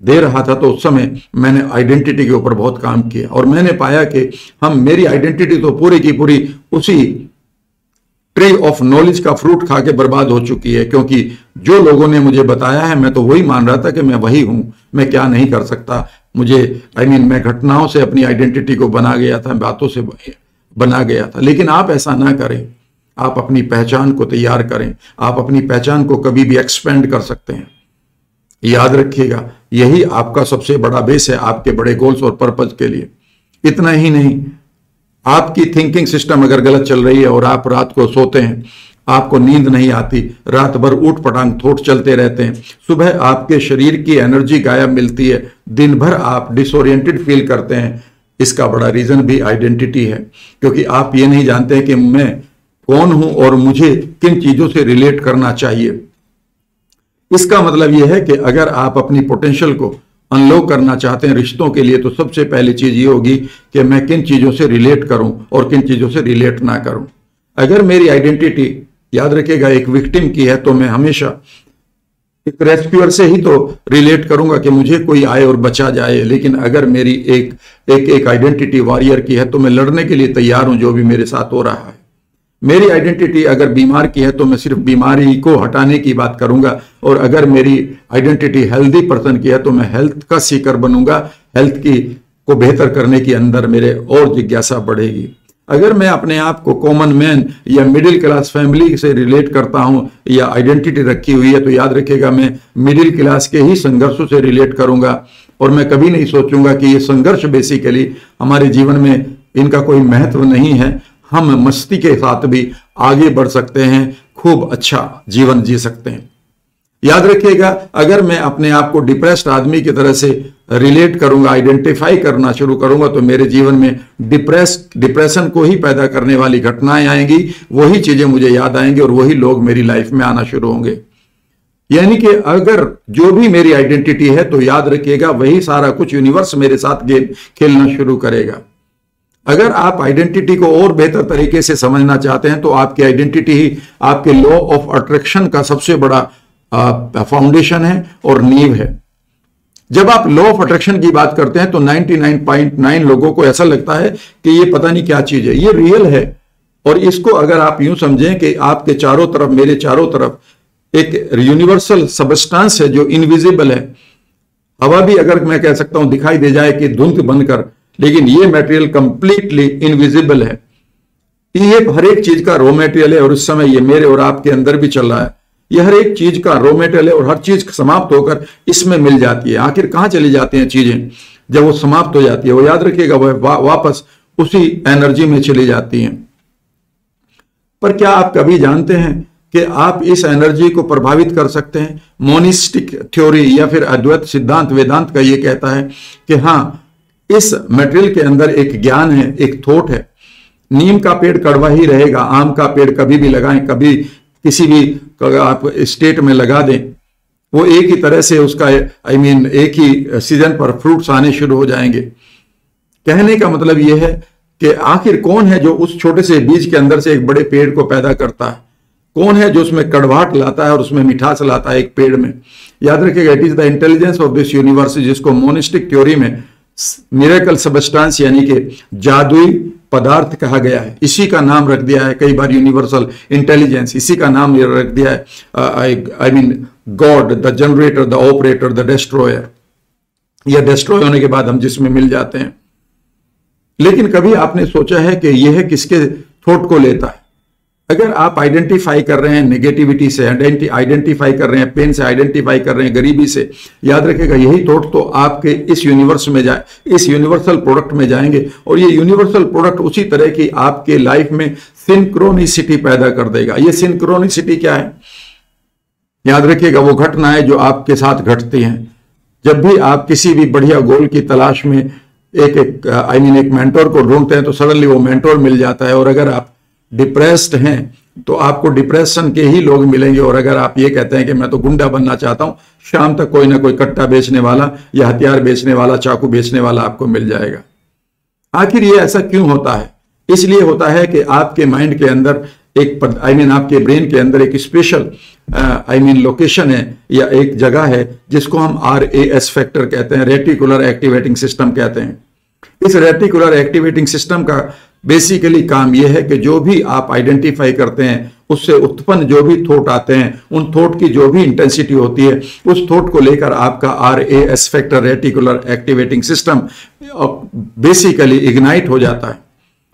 दे रहा था तो उस समय मैंने आइडेंटिटी के ऊपर बहुत काम किया। और मैंने पाया कि हम मेरी आइडेंटिटी तो पूरी की पूरी उसी ट्री ऑफ़ नॉलेज का फ्रूट खा के बर्बाद हो चुकी है क्योंकि जो लोगों ने मुझे बताया है मैं तो वही मान रहा था कि मैं वही हूँ मैं क्या नहीं कर सकता। मुझे आई I मीन mean, मैं घटनाओं से अपनी आइडेंटिटी को बना गया था बातों से बना गया था। लेकिन आप ऐसा ना करें। आप अपनी पहचान को तैयार करें। आप अपनी पहचान को कभी भी एक्सपेंड कर सकते हैं। याद रखिएगा, यही आपका सबसे बड़ा बेस है आपके बड़े गोल्स और पर्पज के लिए। इतना ही नहीं, आपकी थिंकिंग सिस्टम अगर गलत चल रही है और आप रात को सोते हैं, आपको नींद नहीं आती, रात भर उठ पटांग थोट चलते रहते हैं, सुबह आपके शरीर की एनर्जी गायब मिलती है, दिन भर आप डिसोरिएंटेड फील करते हैं, इसका बड़ा रीजन भी आइडेंटिटी है, क्योंकि आप ये नहीं जानते कि मैं कौन हूँ और मुझे किन चीज़ों से रिलेट करना चाहिए? इसका मतलब यह है कि अगर आप अपनी पोटेंशियल को अनलॉक करना चाहते हैं रिश्तों के लिए तो सबसे पहली चीज़ ये होगी कि मैं किन चीज़ों से रिलेट करूँ और किन चीज़ों से रिलेट ना करूँ। अगर मेरी आइडेंटिटी याद रखेगा एक विक्टिम की है तो मैं हमेशा एक रेस्क्यूअर से ही तो रिलेट करूँगा कि मुझे कोई आए और बचा जाए। लेकिन अगर मेरी एक एक एक आइडेंटिटी वॉरियर की है तो मैं लड़ने के लिए तैयार हूँ, जो भी मेरे साथ हो रहा है। मेरी आइडेंटिटी अगर बीमार की है तो मैं सिर्फ़ बीमारी को हटाने की बात करूँगा। और अगर मेरी आइडेंटिटी हेल्दी पर्सन की है तो मैं हेल्थ का सीकर बनूँगा। हेल्थ की, को बेहतर करने के अंदर मेरे और जिज्ञासा बढ़ेगी। अगर मैं अपने आप को कॉमन मैन या मिडिल क्लास फैमिली से रिलेट करता हूँ या आइडेंटिटी रखी हुई है तो याद रखेगा मैं मिडिल क्लास के ही संघर्षों से रिलेट करूँगा। और मैं कभी नहीं सोचूँगा कि ये संघर्ष बेसिकली हमारे जीवन में इनका कोई महत्व नहीं है। हम मस्ती के साथ भी आगे बढ़ सकते हैं, खूब अच्छा जीवन जी सकते हैं। याद रखिएगा, अगर मैं अपने आप को डिप्रेस्ड आदमी की तरह से रिलेट करूँगा, आइडेंटिफाई करना शुरू करूँगा तो मेरे जीवन में डिप्रेस डिप्रेशन को ही पैदा करने वाली घटनाएँ आएँगी, वही चीज़ें मुझे याद आएँगी और वही लोग मेरी लाइफ में आना शुरू होंगे। यानी कि अगर जो भी मेरी आइडेंटिटी है तो याद रखिएगा, वही सारा कुछ यूनिवर्स मेरे साथ गेम, खेलना शुरू करेगा। अगर आप आइडेंटिटी को और बेहतर तरीके से समझना चाहते हैं तो आपकी आइडेंटिटी ही आपके लॉ ऑफ़ अट्रैक्शन का सबसे बड़ा फाउंडेशन है और नींव है। जब आप लॉ ऑफ़ अट्रैक्शन की बात करते हैं तो 99.9 लोगों को ऐसा लगता है कि ये पता नहीं क्या चीज़ है। ये रियल है। और इसको अगर आप यूँ समझें कि आपके चारों तरफ़, मेरे चारों तरफ़ एक यूनिवर्सल सबस्टांस है जो इनविजिबल है, हवा भी अगर मैं कह सकता हूँ, दिखाई दे जाए कि धुंध बनकर लेकिन ये मटेरियल कंप्लीटली इनविजिबल है। ये हर एक चीज़ का रॉ मटेरियल है और उस समय ये मेरे और आपके अंदर भी चल रहा है। ये हर एक चीज़ का रॉ मटेरियल है और हर चीज़ समाप्त होकर इसमें मिल जाती है। आखिर कहाँ चली जाती हैं चीज़ें? जब वो समाप्त हो जाती है वो याद रखिएगा वह वा, वापस उसी एनर्जी में चली जाती हैं। पर क्या आप कभी जानते हैं कि आप इस एनर्जी को प्रभावित कर सकते हैं? मोनिस्टिक थ्योरी या फिर अद्वैत सिद्धांत वेदांत का ये कहता है कि हाँ इस मटेरियल के अंदर एक ज्ञान है एक थोट है। नीम का पेड़ कड़वा ही रहेगा आम का पेड़ कभी भी लगाएँ कभी किसी भी आप स्टेट में लगा दें। वो एक ही तरह से उसका आई I मीन mean, एक ही सीज़न पर फ्रूट्स आने शुरू हो जाएँगे। कहने का मतलब यह है कि आखिर कौन है जो उस छोटे से बीज के अंदर से एक बड़े पेड़ को पैदा करता है? कौन है जो उसमें कड़वाहट लाता है और उसमें मिठास लाता है एक पेड़ में? याद रखिएगा it is the intelligence of this universe जिसको मोनिस्टिक थ्योरी में मिरेकल सबस्टांस यानी कि जादुई पदार्थ कहा गया है। इसी का नाम रख दिया है, कई बार यूनिवर्सल इंटेलिजेंस इसी का नाम रख दिया है I mean God the generator the operator the destroyer या डेस्ट्रॉय होने के बाद हम जिसमें मिल जाते हैं। लेकिन कभी आपने सोचा है कि यह किसके थोट को लेता है? अगर आप आइडेंटिफाई कर रहे हैं नेगेटिविटी से आइडेंटिफाई कर रहे हैं पेन से आइडेंटिफाई कर रहे हैं गरीबी से, याद रखेगा यही थॉट तो आपके इस यूनिवर्स में जाए, इस यूनिवर्सल प्रोडक्ट में जाएँगे और ये यूनिवर्सल प्रोडक्ट उसी तरह की आपके लाइफ में सिंक्रोनिसिटी पैदा कर देगा। ये सिंक्रोनिसिटी क्या है? याद रखिएगा वो घटना है जो आपके साथ घटती हैं। जब भी आप किसी भी बढ़िया गोल की तलाश में एक एक आई मीन एक मेंटोर को ढूंढते हैं तो सडनली वो मेंटोर मिल जाता है और अगर आप डिप्रेस्ड हैं तो आपको डिप्रेशन के ही लोग मिलेंगे। और अगर आप ये कहते हैं कि मैं तो गुंडा बनना चाहता हूँ, शाम तक कोई ना कोई कट्टा बेचने वाला या हथियार बेचने वाला, चाकू बेचने वाला आपको मिल जाएगा। आखिर ये ऐसा क्यों होता है? इसलिए होता है कि आपके माइंड के अंदर एक आई मीन आपके ब्रेन के अंदर एक स्पेशल आई मीन लोकेशन है या एक जगह है जिसको हम आर ए एस फैक्टर कहते हैं रेटिकुलर एक्टिवेटिंग सिस्टम कहते हैं। इस रेटिकुलर एक्टिवेटिंग सिस्टम का बेसिकली काम यह है कि जो भी आप आइडेंटिफाई करते हैं, उससे उत्पन्न जो भी थॉट आते हैं, उन थॉट की जो भी इंटेंसिटी होती है, उस थॉट को लेकर आपका R A S factor reticular activating system basically ignite हो जाता है।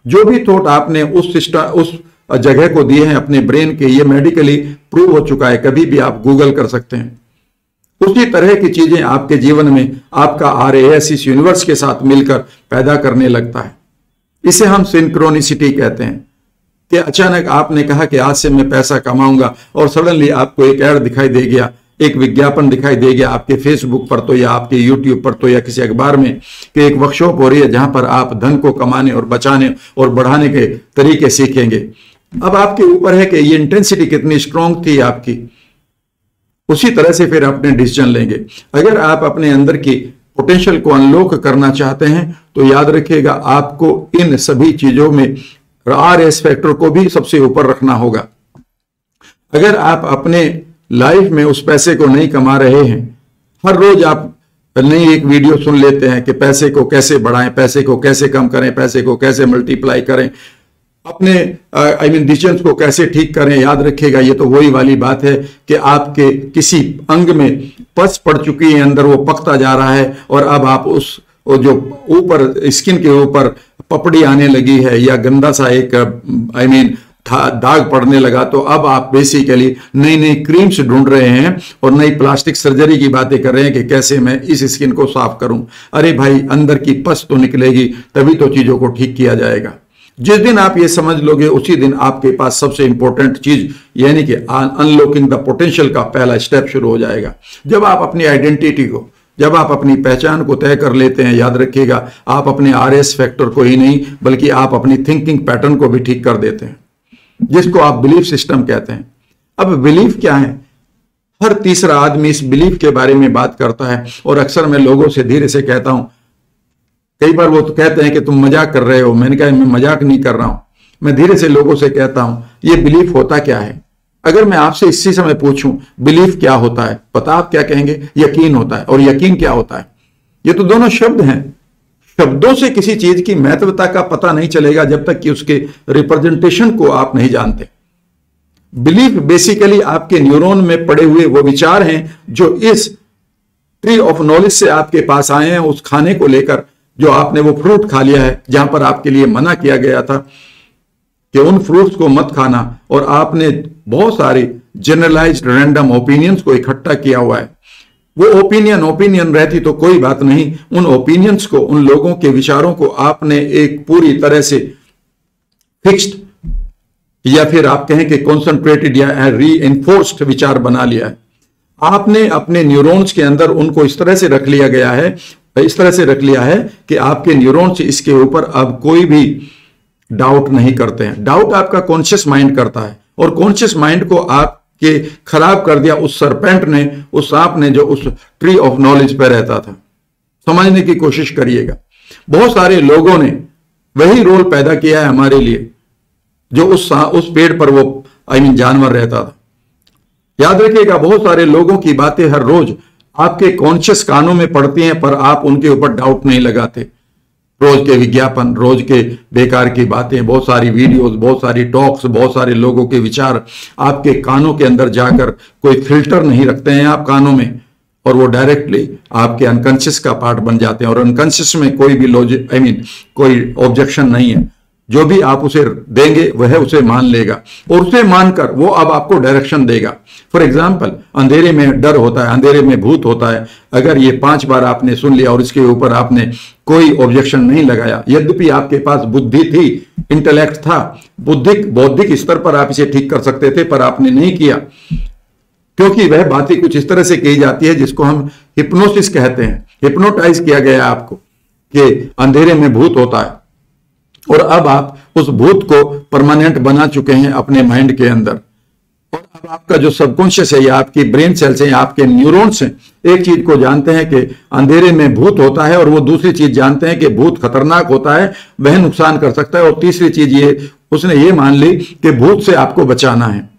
जो भी थॉट आपने उस सिस्टम उस जगह को दिए हैं अपने ब्रेन के, ये मेडिकली प्रूव हो चुका है, कभी भी आप गूगल कर सकते हैं। उसी तरह की चीज़ें आपके जीवन में आपका आर ए एस इस यूनिवर्स के साथ मिलकर पैदा करने लगता है। इसे हम सिंक्रोनिसिटी कहते हैं। कि अचानक आपने कहा कि आज से मैं पैसा कमाऊँगा और सडनली आपको एक ऐड दिखाई दे गया, एक विज्ञापन दिखाई दे गया आपके फेसबुक पर तो या आपके यूट्यूब पर तो या किसी अखबार में कि एक वर्कशॉप हो रही है जहाँ पर आप धन को कमाने और बचाने और बढ़ाने के तरीके सीखेंगे। अब आपके ऊपर है कि ये इंटेंसिटी कितनी स्ट्रांग थी आपकी। उसी तरह से फिर अपने डिसीज़न लेंगे। अगर आप अपने अंदर की पोटेंशियल को अनलॉक करना चाहते हैं तो याद रखिएगा, आपको इन सभी चीज़ों में आर एस फैक्टर को भी सबसे ऊपर रखना होगा। अगर आप अपने लाइफ में उस पैसे को नहीं कमा रहे हैं, हर रोज आप नई एक वीडियो सुन लेते हैं कि पैसे को कैसे बढ़ाएँ, पैसे को कैसे कम करें, पैसे को कैसे मल्टीप्लाई करें, अपने आई मीन डिसीज़न को कैसे ठीक करें, याद रखिएगा, ये तो वही वाली बात है कि आपके किसी अंग में पस पड़ चुकी है अंदर वो पकता जा रहा है और अब आप उस वो जो ऊपर स्किन के ऊपर पपड़ी आने लगी है या गंदा सा एक आई I मीन mean, दाग पड़ने लगा तो अब आप बेसिकली नई नई क्रीम्स ढूंढ रहे हैं और नई प्लास्टिक सर्जरी की बातें कर रहे हैं कि कैसे मैं इस स्किन को साफ़ करूँ। अरे भाई अंदर की पस तो निकलेगी तभी तो चीज़ों को ठीक किया जाएगा। जिस दिन आप ये समझ लोगे, उसी दिन आपके पास सबसे इंपॉर्टेंट चीज़, यानी कि अनलॉकिंग द पोटेंशियल का पहला स्टेप शुरू हो जाएगा। जब आप अपनी आइडेंटिटी को, जब आप अपनी पहचान को तय कर लेते हैं, याद रखिएगा, आप अपने आर एस फैक्टर को ही नहीं, बल्कि आप अपनी थिंकिंग पैटर्न को भी ठीक कर देते हैं, जिसको आप बिलीफ सिस्टम कहते हैं। अब बिलीफ क्या है? हर तीसरा आदमी इस बिलीफ के बारे में बात करता है, और अक्सर मैं लोगों से धीरे से कहता हूँ कई बार वो तो कहते हैं कि तुम मज़ाक कर रहे हो। मैंने कहा, मैं मज़ाक नहीं कर रहा हूँ। मैं धीरे से लोगों से कहता हूँ, ये बिलीफ होता क्या है? अगर मैं आपसे इसी समय पूछूँ, बिलीफ क्या होता है? पता आप क्या कहेंगे? यकीन होता है। और यकीन क्या होता है? ये तो दोनों शब्द हैं। शब्दों से किसी चीज़ की महत्वता का पता नहीं चलेगा जब तक कि उसके रिप्रेजेंटेशन को आप नहीं जानते। बिलीफ बेसिकली आपके न्यूरॉन में पड़े हुए वो विचार हैं जो इस ट्री ऑफ़ नॉलेज से आपके पास आए हैं, उस खाने को लेकर। जो आपने वो फ्रूट खा लिया है, जहाँ पर आपके लिए मना किया गया था, कि उन फ्रूट्स को मत खाना। और आपने बहुत सारे जनरलाइज रैंडम ओपिनियंस को इकट्ठा किया हुआ है। वो ओपिनियन ओपिनियन रहती तो कोई बात नहीं। उन ओपिनियंस को, उन लोगों के विचारों को आपने एक पूरी तरह से फिक्स्ड या फिर आप कहें कि कॉन्सेंट्रेटेड या री एनफोर्स्ड विचार बना लिया है। आपने अपने न्यूरॉन्स के अंदर उनको इस तरह से रख लिया गया है इस तरह से रख लिया है कि आपके न्यूरॉन्स इसके ऊपर अब कोई भी डाउट नहीं करते हैं। डाउट आपका कॉन्शियस माइंड करता है और कॉन्शियस माइंड को आपके खराब कर दिया उस सरपेंट ने, उस सांप ने जो उस ट्री ऑफ़ नॉलेज पर रहता था। समझने की कोशिश करिएगा। बहुत सारे लोगों ने वही रोल पैदा किया है हमारे लिए, जो उस उस पेड़ पर वो आई मीन जानवर रहता था। याद रखिएगा, बहुत सारे लोगों की बातें हर रोज आपके कॉन्शियस कानों में पड़ती हैं, पर आप उनके ऊपर डाउट नहीं लगाते। रोज के विज्ञापन, रोज के बेकार की बातें, बहुत सारी वीडियोस बहुत सारी टॉक्स बहुत सारे लोगों के विचार आपके कानों के अंदर जाकर कोई फ़िल्टर नहीं रखते हैं आप कानों में, और वो डायरेक्टली आपके अनकॉन्शियस का पार्ट बन जाते हैं। और अनकॉन्शियस में कोई भी लॉजिक आई मीन कोई ऑब्जेक्शन नहीं है। जो भी आप उसे देंगे, वह उसे मान लेगा। और उसे मानकर वो अब आपको डायरेक्शन देगा। फॉर एग्ज़ाम्पल अंधेरे में डर होता है, अंधेरे में भूत होता है। अगर ये पाँच बार आपने सुन लिया और इसके ऊपर आपने कोई ऑब्जेक्शन नहीं लगाया, यद्यपि आपके पास बुद्धि थी इंटेलेक्ट था, बुद्धिक, बौद्धिक स्तर पर आप इसे ठीक कर सकते थे, पर आपने नहीं किया। क्योंकि वह बातें कुछ इस तरह से कही जाती है जिसको हम हिप्नोसिस कहते हैं। हिप्नोटाइज किया गया आपको कि अंधेरे में भूत होता है। और अब आप उस भूत को परमानेंट बना चुके हैं अपने माइंड के अंदर। और अब आपका जो सबकॉन्शियस है, या आपकी ब्रेन सेल्स हैं आपके न्यूरॉन्स हैं, एक चीज़ को जानते हैं कि अंधेरे में भूत होता है और वो दूसरी चीज़ जानते हैं कि भूत खतरनाक होता है, वह नुकसान कर सकता है। और तीसरी चीज़ ये, उसने ये मान ली कि भूत से आपको बचाना है।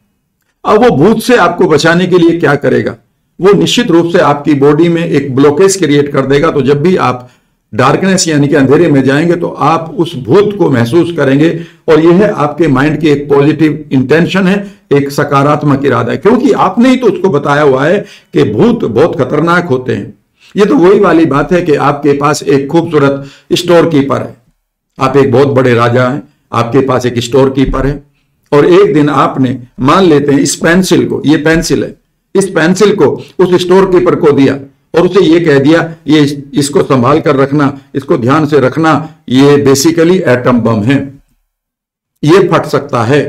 अब वो भूत से आपको बचाने के लिए क्या करेगा? वो निश्चित रूप से आपकी बॉडी में एक ब्लॉकेज क्रिएट कर देगा। तो जब भी आप डार्कनेस यानी कि अंधेरे में जाएँगे तो आप उस भूत को महसूस करेंगे और यह है आपके माइंड की एक पॉजिटिव इंटेंशन है, एक सकारात्मक इरादा है। क्योंकि आपने ही तो उसको बताया हुआ है कि भूत बहुत खतरनाक होते हैं। ये तो वही वाली बात है कि आपके पास एक खूबसूरत स्टोर कीपर है। आप एक बहुत बड़े राजा हैं, आपके पास एक स्टोर कीपर है और एक दिन आपने मान लेते हैं इस पेंसिल को, ये पेंसिल है, इस पेंसिल को, उस स्टोर कीपर को दिया। और उसे ये कह दिया, ये इसको संभाल कर रखना, इसको ध्यान से रखना, ये बेसिकली एटम बम है। ये फट सकता है।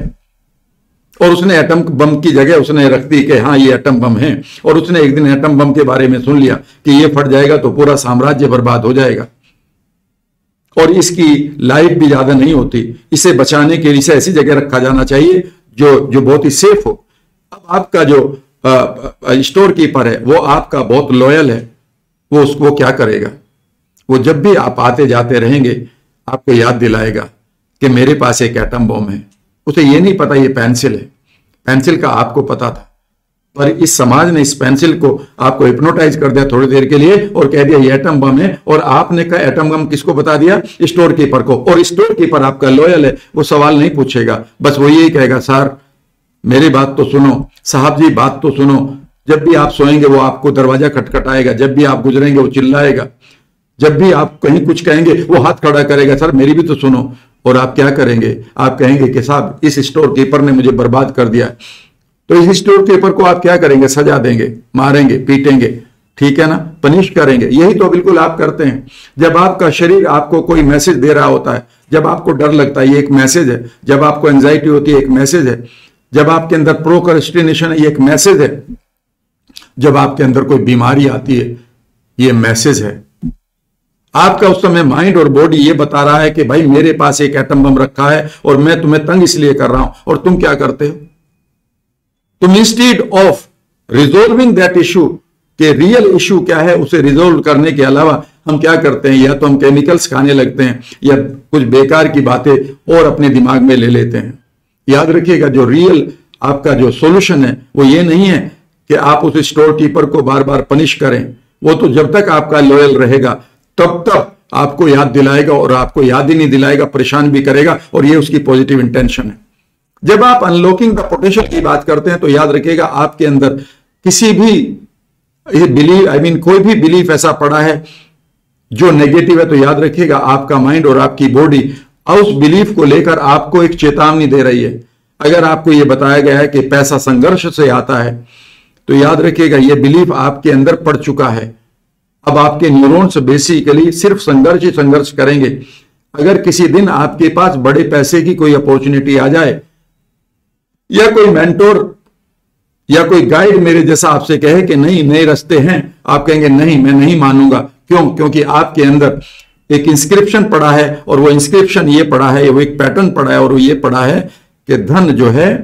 और उसने एटम बम की जगह उसने रख दी कि हाँ ये एटम बम है। और उसने एक दिन एटम बम के बारे में सुन लिया कि ये फट जाएगा तो पूरा साम्राज्य बर्बाद हो जाएगा। और इसकी लाइफ भी ज़्यादा नहीं होती। इसे बचाने के लिए इसे ऐसी जगह रखा जाना चाहिए जो जो बहुत ही सेफ़ हो। अब आपका जो स्टोर कीपर है, वो आपका बहुत लॉयल है, वो उसको क्या करेगा? वो जब भी आप आते जाते रहेंगे, आपको याद दिलाएगा कि मेरे पास एक एटम बॉम्ब है। उसे ये नहीं पता ये पेंसिल है। पेंसिल का आपको पता था। पर इस समाज ने इस पेंसिल को आपको हिप्नोटाइज कर दिया थोड़ी देर के लिए और कह दिया, ये एटम बम है। और आपने कहा एटम बम किसको बता दिया? स्टोर कीपर को। और स्टोर कीपर आपका लॉयल है, वो सवाल नहीं पूछेगा। बस वो यही कहेगा सर मेरी बात तो सुनो, साहब जी, बात तो सुनो। जब भी आप सोएँगे, वो आपको दरवाज़ा खटखटाएगा। जब भी आप गुजरेंगे, वो चिल्लाएगा। जब भी आप कहीं कुछ कहेंगे, वो हाथ खड़ा करेगा। सर, मेरी भी तो सुनो। और आप क्या करेंगे? आप कहेंगे कि, साहब, इस स्टोर कीपर ने मुझे बर्बाद कर दिया। तो इस स्टोर कीपर को आप क्या करेंगे? सजा देंगे, मारेंगे, पीटेंगे। ठीक है ना? पनिश करेंगे। यही तो बिल्कुल आप करते हैं। जब आपका शरीर आपको कोई मैसेज दे रहा होता है, जब आपको डर लगता है, ये एक मैसेज है। जब आपको एंजाइटी होती है, एक मैसेज है। जब आपके अंदर प्रोकरेस्टिनेशन है, ये एक मैसेज है। जब आपके अंदर कोई बीमारी आती है, ये मैसेज है। आपका उस समय माइंड और बॉडी ये बता रहा है कि भाई, मेरे पास एक एटम बम रखा है और मैं तुम्हें तंग इसलिए कर रहा हूँ। और तुम क्या करते हो? तुम instead of resolving that issue के रियल इशू क्या है, उसे रिजोल्व करने के अलावा हम क्या करते हैं? या तो हम केमिकल्स खाने लगते हैं, या कुछ बेकार की बातें और अपने दिमाग में ले लेते हैं। याद रखिएगा, जो रियल आपका जो सॉल्यूशन है, वो ये नहीं है कि आप उस स्टोर कीपर को बार बार पनिश करें। वो तो जब तक आपका लॉयल रहेगा, तब तक आपको याद दिलाएगा और आपको याद ही नहीं दिलाएगा, परेशान भी करेगा और ये उसकी पॉजिटिव इंटेंशन है। जब आप अनलॉकिंग द पोटेंशियल की बात करते हैं तो याद रखिएगा, आपके अंदर किसी भी बिलीव आई मीन कोई भी बिलीफ ऐसा पड़ा है, जो नेगेटिव है तो याद रखिएगा, आपका माइंड और आपकी बॉडी उस बिलीफ को लेकर आपको एक चेतावनी दे रही है। अगर आपको यह बताया गया है कि पैसा संघर्ष से आता है तो याद रखिएगा यह बिलीफ आपके अंदर पड़ चुका है। अब आपके न्यूरॉन्स बेसिकली सिर्फ़ संघर्ष ही संघर्ष करेंगे। अगर किसी दिन आपके पास बड़े पैसे की कोई अपॉर्चुनिटी आ जाए, या कोई मेंटोर, या कोई गाइड मेरे जैसा आपसे कहे कि नहीं, नए रास्ते हैं, आप कहेंगे, नहीं, मैं नहीं मानूँगा। क्यों? क्योंकि आपके अंदर एक इंस्क्रिप्शन पड़ा है और वो इंस्क्रिप्शन ये पड़ा है वो एक पैटर्न पड़ा है और वो ये पड़ा है कि धन जो है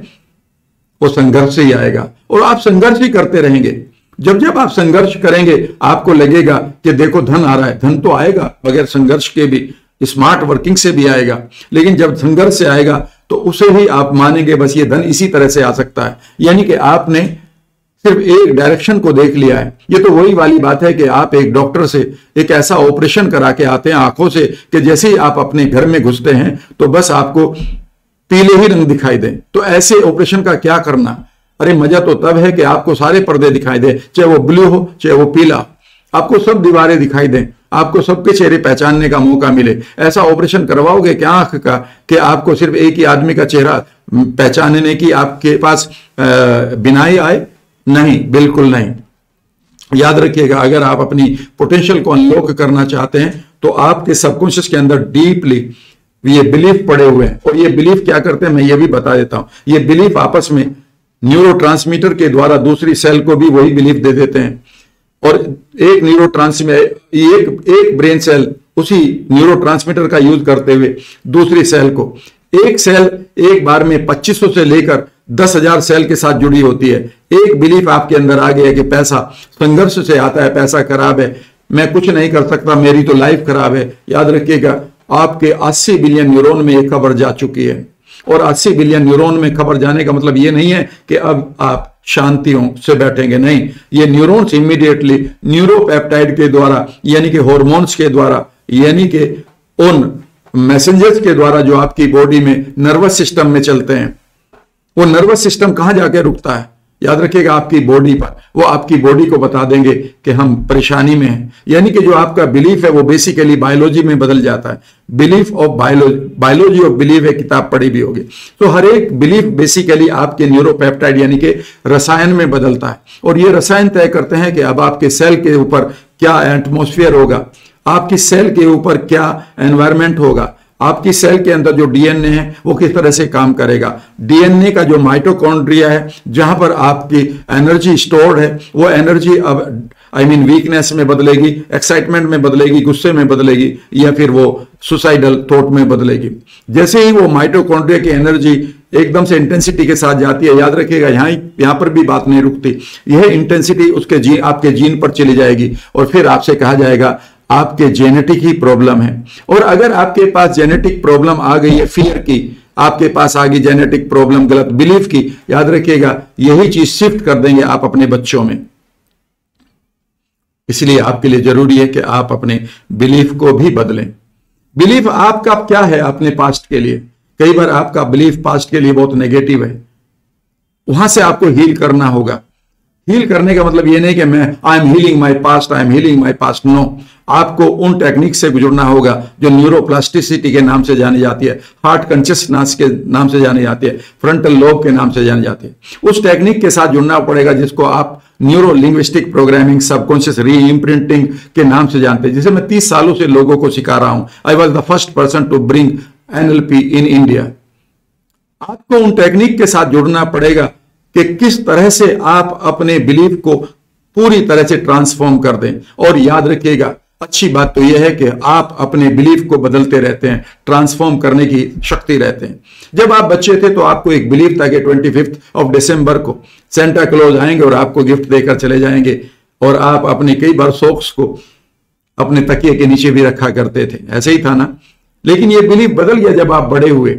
वो संघर्ष ही आएगा। और आप संघर्ष ही करते रहेंगे। जब जब आप संघर्ष करेंगे, आपको लगेगा कि देखो धन आ रहा है, धन तो आएगा, बगैर संघर्ष के भी स्मार्ट वर्किंग से भी आएगा। लेकिन जब संघर्ष से आएगा तो उसे ही आप मानेंगे, बस ये धन इसी तरह से आ सकता है। यानी कि आपने सिर्फ़ एक डायरेक्शन को देख लिया है। ये तो वही वाली बात है कि आप एक डॉक्टर से एक ऐसा ऑपरेशन करा के आते हैं आँखों से कि जैसे ही आप अपने घर में घुसते हैं तो बस आपको पीले ही रंग दिखाई दे। तो ऐसे ऑपरेशन का क्या करना? अरे मज़ा तो तब है कि आपको सारे पर्दे दिखाई दे, चाहे वो ब्लू हो, चाहे वो पीला। आपको सब दीवारें दिखाई दें, आपको सबके चेहरे पहचानने का मौका मिले। ऐसा ऑपरेशन करवाओगे क्या आँख का कि आपको सिर्फ़ एक ही आदमी का चेहरा पहचानने की आपके पास बिनाई आए? नहीं, बिल्कुल नहीं। याद रखिएगा, अगर आप अपनी पोटेंशियल को अनलॉक करना चाहते हैं तो आपके सबकॉन्शियस के अंदर डीपली ये बिलीफ पड़े हुए हैं। और ये बिलीफ क्या करते हैं, मैं ये भी बता देता हूँ। ये बिलीफ आपस में न्यूरो के द्वारा दूसरी सेल को भी वही बिलीफ दे देते हैं। और एक न्यूरो एक एक ब्रेन सेल उसी न्यूरो का यूज़ करते हुए दूसरी सेल को। एक सेल एक बार में 2500 से लेकर दस हज़ार सेल के साथ जुड़ी होती है। एक बिलीफ आपके अंदर आ गया कि पैसा संघर्ष से आता है, पैसा खराब है। मैं कुछ नहीं कर सकता, मेरी तो लाइफ खराब है। याद रखिएगा, आपके 80 बिलियन न्यूरॉन में एक खबर जा चुकी है। और 80 बिलियन न्यूरॉन में खबर जाने का मतलब ये नहीं है कि अब आप शांतियों से बैठेंगे। नहीं, ये न्यूरॉन्स इमीडिएटली न्यूरोपेप्टाइड के द्वारा, यानी कि हॉर्मोन्स के द्वारा, यानी कि उन मैसेंजर्स के द्वारा जो आपकी बॉडी में नर्वस सिस्टम में चलते हैं। वो नर्वस सिस्टम कहाँ जाके रुकता है? याद रखिएगा, आपकी बॉडी पर। वो आपकी बॉडी को बता देंगे कि हम परेशानी में हैं। यानी कि जो आपका बिलीफ है, वो बेसिकली बायोलॉजी में बदल जाता है। Belief of biology biology of belief है, किताब पढ़ी भी होगी। तो हर एक बिलीफ बेसिकली आपके न्यूरोपेप्टाइड यानी कि रसायन में बदलता है। और ये रसायन तय करते हैं कि अब आपके सेल के ऊपर क्या एटमोस्फियर होगा। आपकी सेल के ऊपर क्या एनवायरमेंट होगा। आपकी सेल के अंदर जो डीएनए है, वो किस तरह से काम करेगा? डीएनए का जो माइटोकॉन्ड्रिया है, जहाँ पर आपकी एनर्जी स्टोर्ड है, वो एनर्जी अब आई मीन वीकनेस में बदलेगी एक्साइटमेंट में बदलेगी, गुस्से में बदलेगी, या फिर वो सुसाइडल थॉट में बदलेगी। जैसे ही वो माइटोकॉन्ड्रिया की एनर्जी एकदम से इंटेंसिटी के साथ जाती है, याद रखिएगा, यहाँ यहाँ पर भी बात नहीं रुकती। यह इंटेंसिटी उसके जी आपके जीन पर चली जाएगी, और फिर आपसे कहा जाएगा आपके जेनेटिक ही प्रॉब्लम है। और अगर आपके पास जेनेटिक प्रॉब्लम आ गई है फियर की, आपके पास आ गई जेनेटिक प्रॉब्लम गलत बिलीफ की, याद रखिएगा, यही चीज़ शिफ्ट कर देंगे आप अपने बच्चों में। इसलिए आपके लिए ज़रूरी है कि आप अपने बिलीफ को भी बदलें। बिलीफ आपका क्या है अपने पास्ट के लिए? कई बार आपका बिलीफ पास्ट के लिए बहुत नेगेटिव है। वहाँ से आपको हील करना होगा। हील करने का मतलब ये नहीं कि मैं I am healing my past I am healing my past no आपको उन टेक्निक से गुजरना होगा जो न्यूरोप्लास्टिसिटी के नाम से जानी जाती है हार्ट कॉन्शियसनेस के नाम से जानी जाती है फ्रंटल लोब के नाम से जानी जाती है। उस टेक्निक के साथ जुड़ना पड़ेगा जिसको आप neuro linguistic programming subconscious reimprinting के नाम से जानते हैं। जिसे मैं तीस सालों से लोगों को सिखा रहा हूँ। I was the first person to bring NLP in India आपको उन टेक्निक के साथ जुड़ना पड़ेगा कि किस तरह से आप अपने बिलीफ को पूरी तरह से ट्रांसफॉर्म कर दें। और याद रखिएगा, अच्छी बात तो यह है कि आप अपने बिलीफ को बदलते रहते हैं ट्रांसफॉर्म करने की शक्ति रहते हैं। जब आप बच्चे थे तो आपको एक बिलीफ था कि ट्वेंटी फिफ्थ ऑफ़ दिसंबर को सेंटा क्लोज आएँगे और आपको गिफ्ट देकर चले जाएँगे। और आप अपने कई बार सोक्स को अपने तकिए के नीचे भी रखा करते थे। ऐसे ही था ना? लेकिन यह बिलीफ बदल गया जब आप बड़े हुए।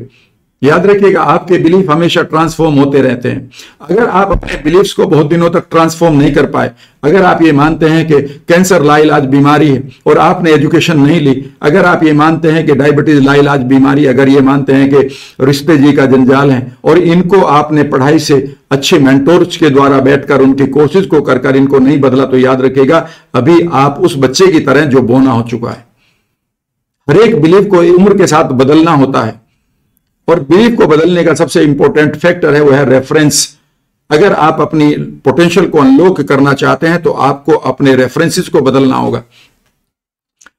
याद रखिएगा, आपके बिलीफ हमेशा ट्रांसफॉर्म होते रहते हैं। अगर आप अपने बिलीफ्स को बहुत दिनों तक ट्रांसफॉर्म नहीं कर पाए, अगर आप ये मानते हैं कि कैंसर लाइलाज बीमारी है और आपने एजुकेशन नहीं ली, अगर आप ये मानते हैं कि डायबिटीज़ लाइलाज बीमारी अगर ये मानते हैं कि रिश्ते जी का जंजाल है और इनको आपने पढ़ाई से अच्छे मेंटोर्स के द्वारा बैठकर, उनकी कोशिश को कर कर इनको नहीं बदला तो याद रखेगा अभी आप उस बच्चे की तरह जो बोना हो चुका है। हर एक बिलीफ को उम्र के साथ बदलना होता है। और बिलीफ को बदलने का सबसे इंपॉर्टेंट फैक्टर है, वो है रेफरेंस अगर आप अपनी पोटेंशियल को अनलॉक करना चाहते हैं तो आपको अपने रेफरेंसेस को बदलना होगा।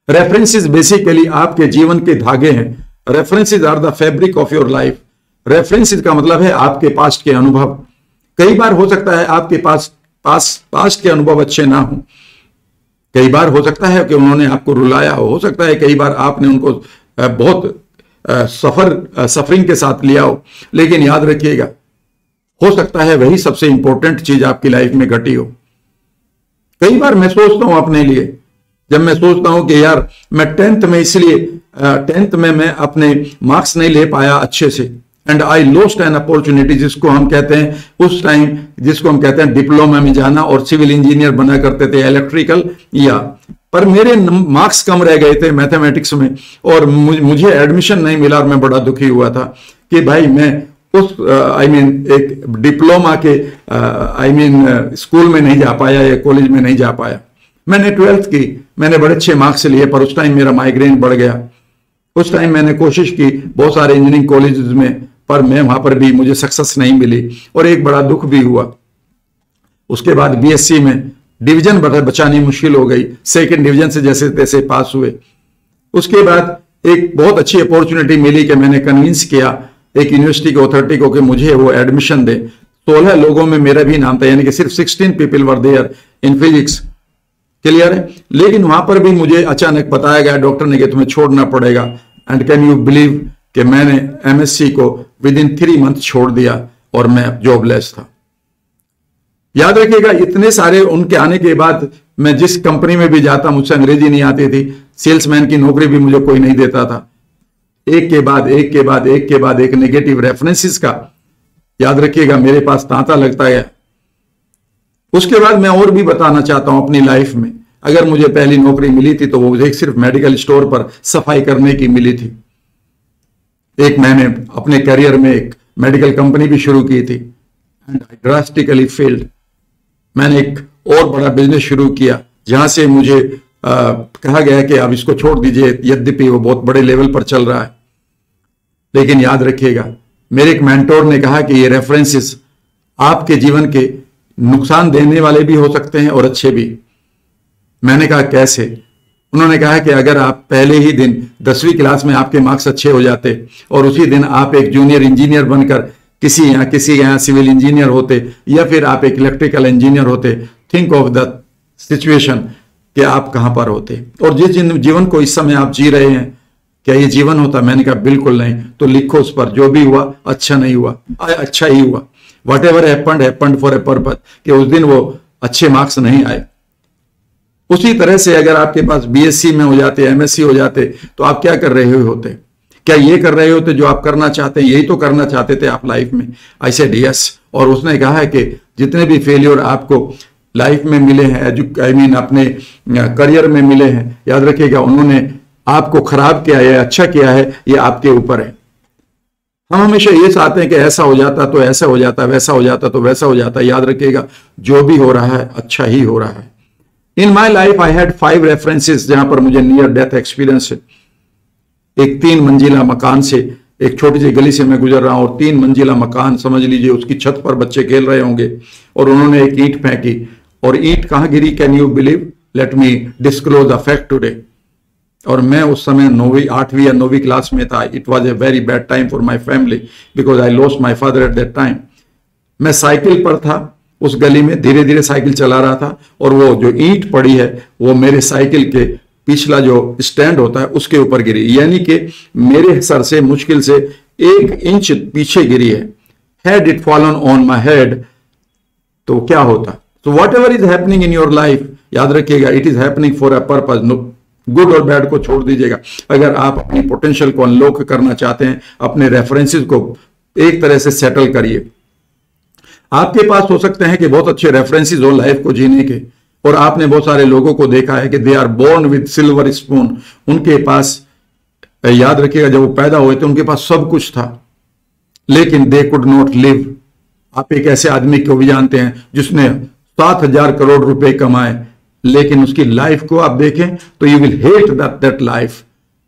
रेफरेंसेस बेसिकली आपके जीवन के धागे हैं। References are the fabric of your life references का मतलब है आपके पास्ट के अनुभव। कई बार हो सकता है आपके पास पास पास्ट के अनुभव अच्छे ना हो। कई बार हो सकता है कि उन्होंने आपको रुलाया हो। सकता है कई बार आपने उनको बहुत सफ़र सफरिंग के साथ लिया हो। लेकिन याद रखिएगा, हो सकता है वही सबसे इंपॉर्टेंट चीज़ आपकी लाइफ में घटी हो। कई बार मैं सोचता हूँ अपने लिए। जब मैं सोचता हूँ कि यार, मैं टेंथ में इसलिए टेंथ में मैं अपने मार्क्स नहीं ले पाया अच्छे से। And I lost an opportunity जिसको हम कहते हैं, उस टाइम जिसको हम कहते हैं डिप्लोमा में जाना और सिविल इंजीनियर बना करते थे इलेक्ट्रिकल या पर मेरे मार्क्स कम रह गए थे मैथमेटिक्स में और मुझे एडमिशन नहीं मिला और मैं बड़ा दुखी हुआ था कि भाई मैं उस आई मीन एक डिप्लोमा के आई मीन स्कूल में नहीं जा पाया या कॉलेज में नहीं जा पाया। मैंने ट्वेल्थ की, मैंने बड़े अच्छे मार्क्स लिए, पर उस टाइम मेरा माइग्रेन बढ़ गया। उस टाइम मैंने कोशिश की बहुत सारे इंजीनियरिंग कॉलेज में, पर मैं वहाँ पर भी मुझे सक्सेस नहीं मिली और एक बड़ा दुख भी हुआ। उसके बाद बीएससी में डिवीज़न बचानी मुश्किल हो गई। सेकंड डिवीज़न से जैसे तैसे पास हुए। उसके बाद एक बहुत अच्छी अपॉर्चुनिटी मिली कि मैंने कन्विंस किया एक यूनिवर्सिटी के अथॉरिटी को कि मुझे वो एडमिशन दे। सोलह लोगों में मेरा भी नाम था, यानी कि सिर्फ़ sixteen people were there in physics clear है? लेकिन वहाँ पर भी मुझे अचानक बताया गया डॉक्टर ने कि तुम्हें छोड़ना पड़ेगा। एंड कैन यू बिलीव कि मैंने एमएससी को विद इन थ्री मंथ छोड़ दिया और मैं जॉबलेस था। याद रखिएगा, इतने सारे उनके आने के बाद मैं जिस कंपनी में भी जाता, मुझसे अंग्रेज़ी नहीं आती थी, सेल्समैन की नौकरी भी मुझे कोई नहीं देता था। एक के बाद, एक के बाद, एक के बाद एक नेगेटिव रेफरेंसेस का। याद रखिएगा, मेरे पास तांता लगता है उसके बाद मैं और भी बताना चाहता हूँ अपनी लाइफ में। अगर मुझे पहली नौकरी मिली थी तो वो एक सिर्फ़ मेडिकल स्टोर पर सफ़ाई करने की मिली थी। एक मैंने अपने करियर में एक मेडिकल कंपनी भी शुरू की थी। एंड आई ड्रास्टिकली फेल्ड मैंने एक और बड़ा बिज़नेस शुरू किया जहाँ से मुझे आ, कहा गया कि अब इसको छोड़ दीजिए यद्यपि वो बहुत बड़े लेवल पर चल रहा है। लेकिन याद रखिएगा मेरे एक मेंटोर ने कहा कि ये रेफरेंसेस आपके जीवन के नुकसान देने वाले भी हो सकते हैं और अच्छे भी। मैंने कहा कैसे? उन्होंने कहा कि अगर आप पहले ही दिन दसवीं क्लास में आपके मार्क्स अच्छे हो जाते और उसी दिन आप एक जूनियर इंजीनियर बनकर किसी यहाँ किसी यहाँ सिविल इंजीनियर होते, या फिर आप एक इलेक्ट्रिकल इंजीनियर होते थिंक ऑफ़ द सिचुएशन कि आप कहाँ पर होते। और जिस जीवन को इस समय आप जी रहे हैं, क्या ये जीवन होता? मैंने कहा, बिल्कुल नहीं। तो लिखो उस पर। जो भी हुआ अच्छा नहीं हुआ। अच्छा ही हुआ। Whatever happened for a purpose कि उस दिन वो अच्छे मार्क्स नहीं आए। उसी तरह से अगर आपके पास बीएससी में हो जाते एमएससी हो जाते तो आप क्या कर रहे होते? क्या ये कर रहे होते जो आप करना चाहते हैं, यही तो करना चाहते थे आप लाइफ में? आई सेड यस और उसने कहा है कि जितने भी फेलियर आपको लाइफ में मिले हैं आई मीन अपने करियर में मिले हैं, याद रखिएगा, उन्होंने आपको खराब किया है अच्छा किया है, ये आपके ऊपर है। हम हमेशा ये चाहते हैं कि ऐसा हो जाता तो ऐसा हो जाता, वैसा हो जाता तो वैसा हो जाता, याद रखिएगा, जो भी हो रहा है अच्छा ही हो रहा है। In my life I had five references जहाँ पर मुझे नियर डेथ एक्सपीरियंस है। एक तीन मंजिला मकान से, एक छोटी सी गली से मैं गुजर रहा हूँ और तीन मंजिला मकान, समझ लीजिए, उसकी छत पर बच्चे खेल रहे होंगे और उन्होंने एक ईंट फेंकी। और ईंट कहाँ गिरी? Can you believe let me disclose the fact today और मैं उस समय नौवीं, आठवीं या नौवीं क्लास में था। It was a very bad time for my family because I lost my father at that time मैं साइकिल पर था, उस गली में धीरे धीरे साइकिल चला रहा था और वो जो ईंट पड़ी है, वो मेरे साइकिल के पिछला जो स्टैंड होता है उसके ऊपर गिरी। यानी कि मेरे सर से, मुश्किल से एक इंच पीछे गिरी है। Had it fallen on my head तो क्या होता? तो whatever is happening in your life याद रखिएगा it is happening for a purpose good और बैड को छोड़ दीजिएगा। अगर आप अपनी पोटेंशियल को अनलॉक करना चाहते हैं, अपने रेफरेंसेस को एक तरह से सेटल करिए। आपके पास हो सकते हैं कि बहुत अच्छे रेफरेंसेस हो लाइफ को जीने के। और आपने बहुत सारे लोगों को देखा है कि they are born with silver spoon उनके पास याद रखिएगा, जब वो पैदा हुए थे, उनके पास सब कुछ था। लेकिन दे कुड नॉट लिव आप एक ऐसे आदमी को भी जानते हैं जिसने सात हज़ार करोड़ रुपए कमाए, लेकिन उसकी लाइफ को आप देखें तो you will hate that that life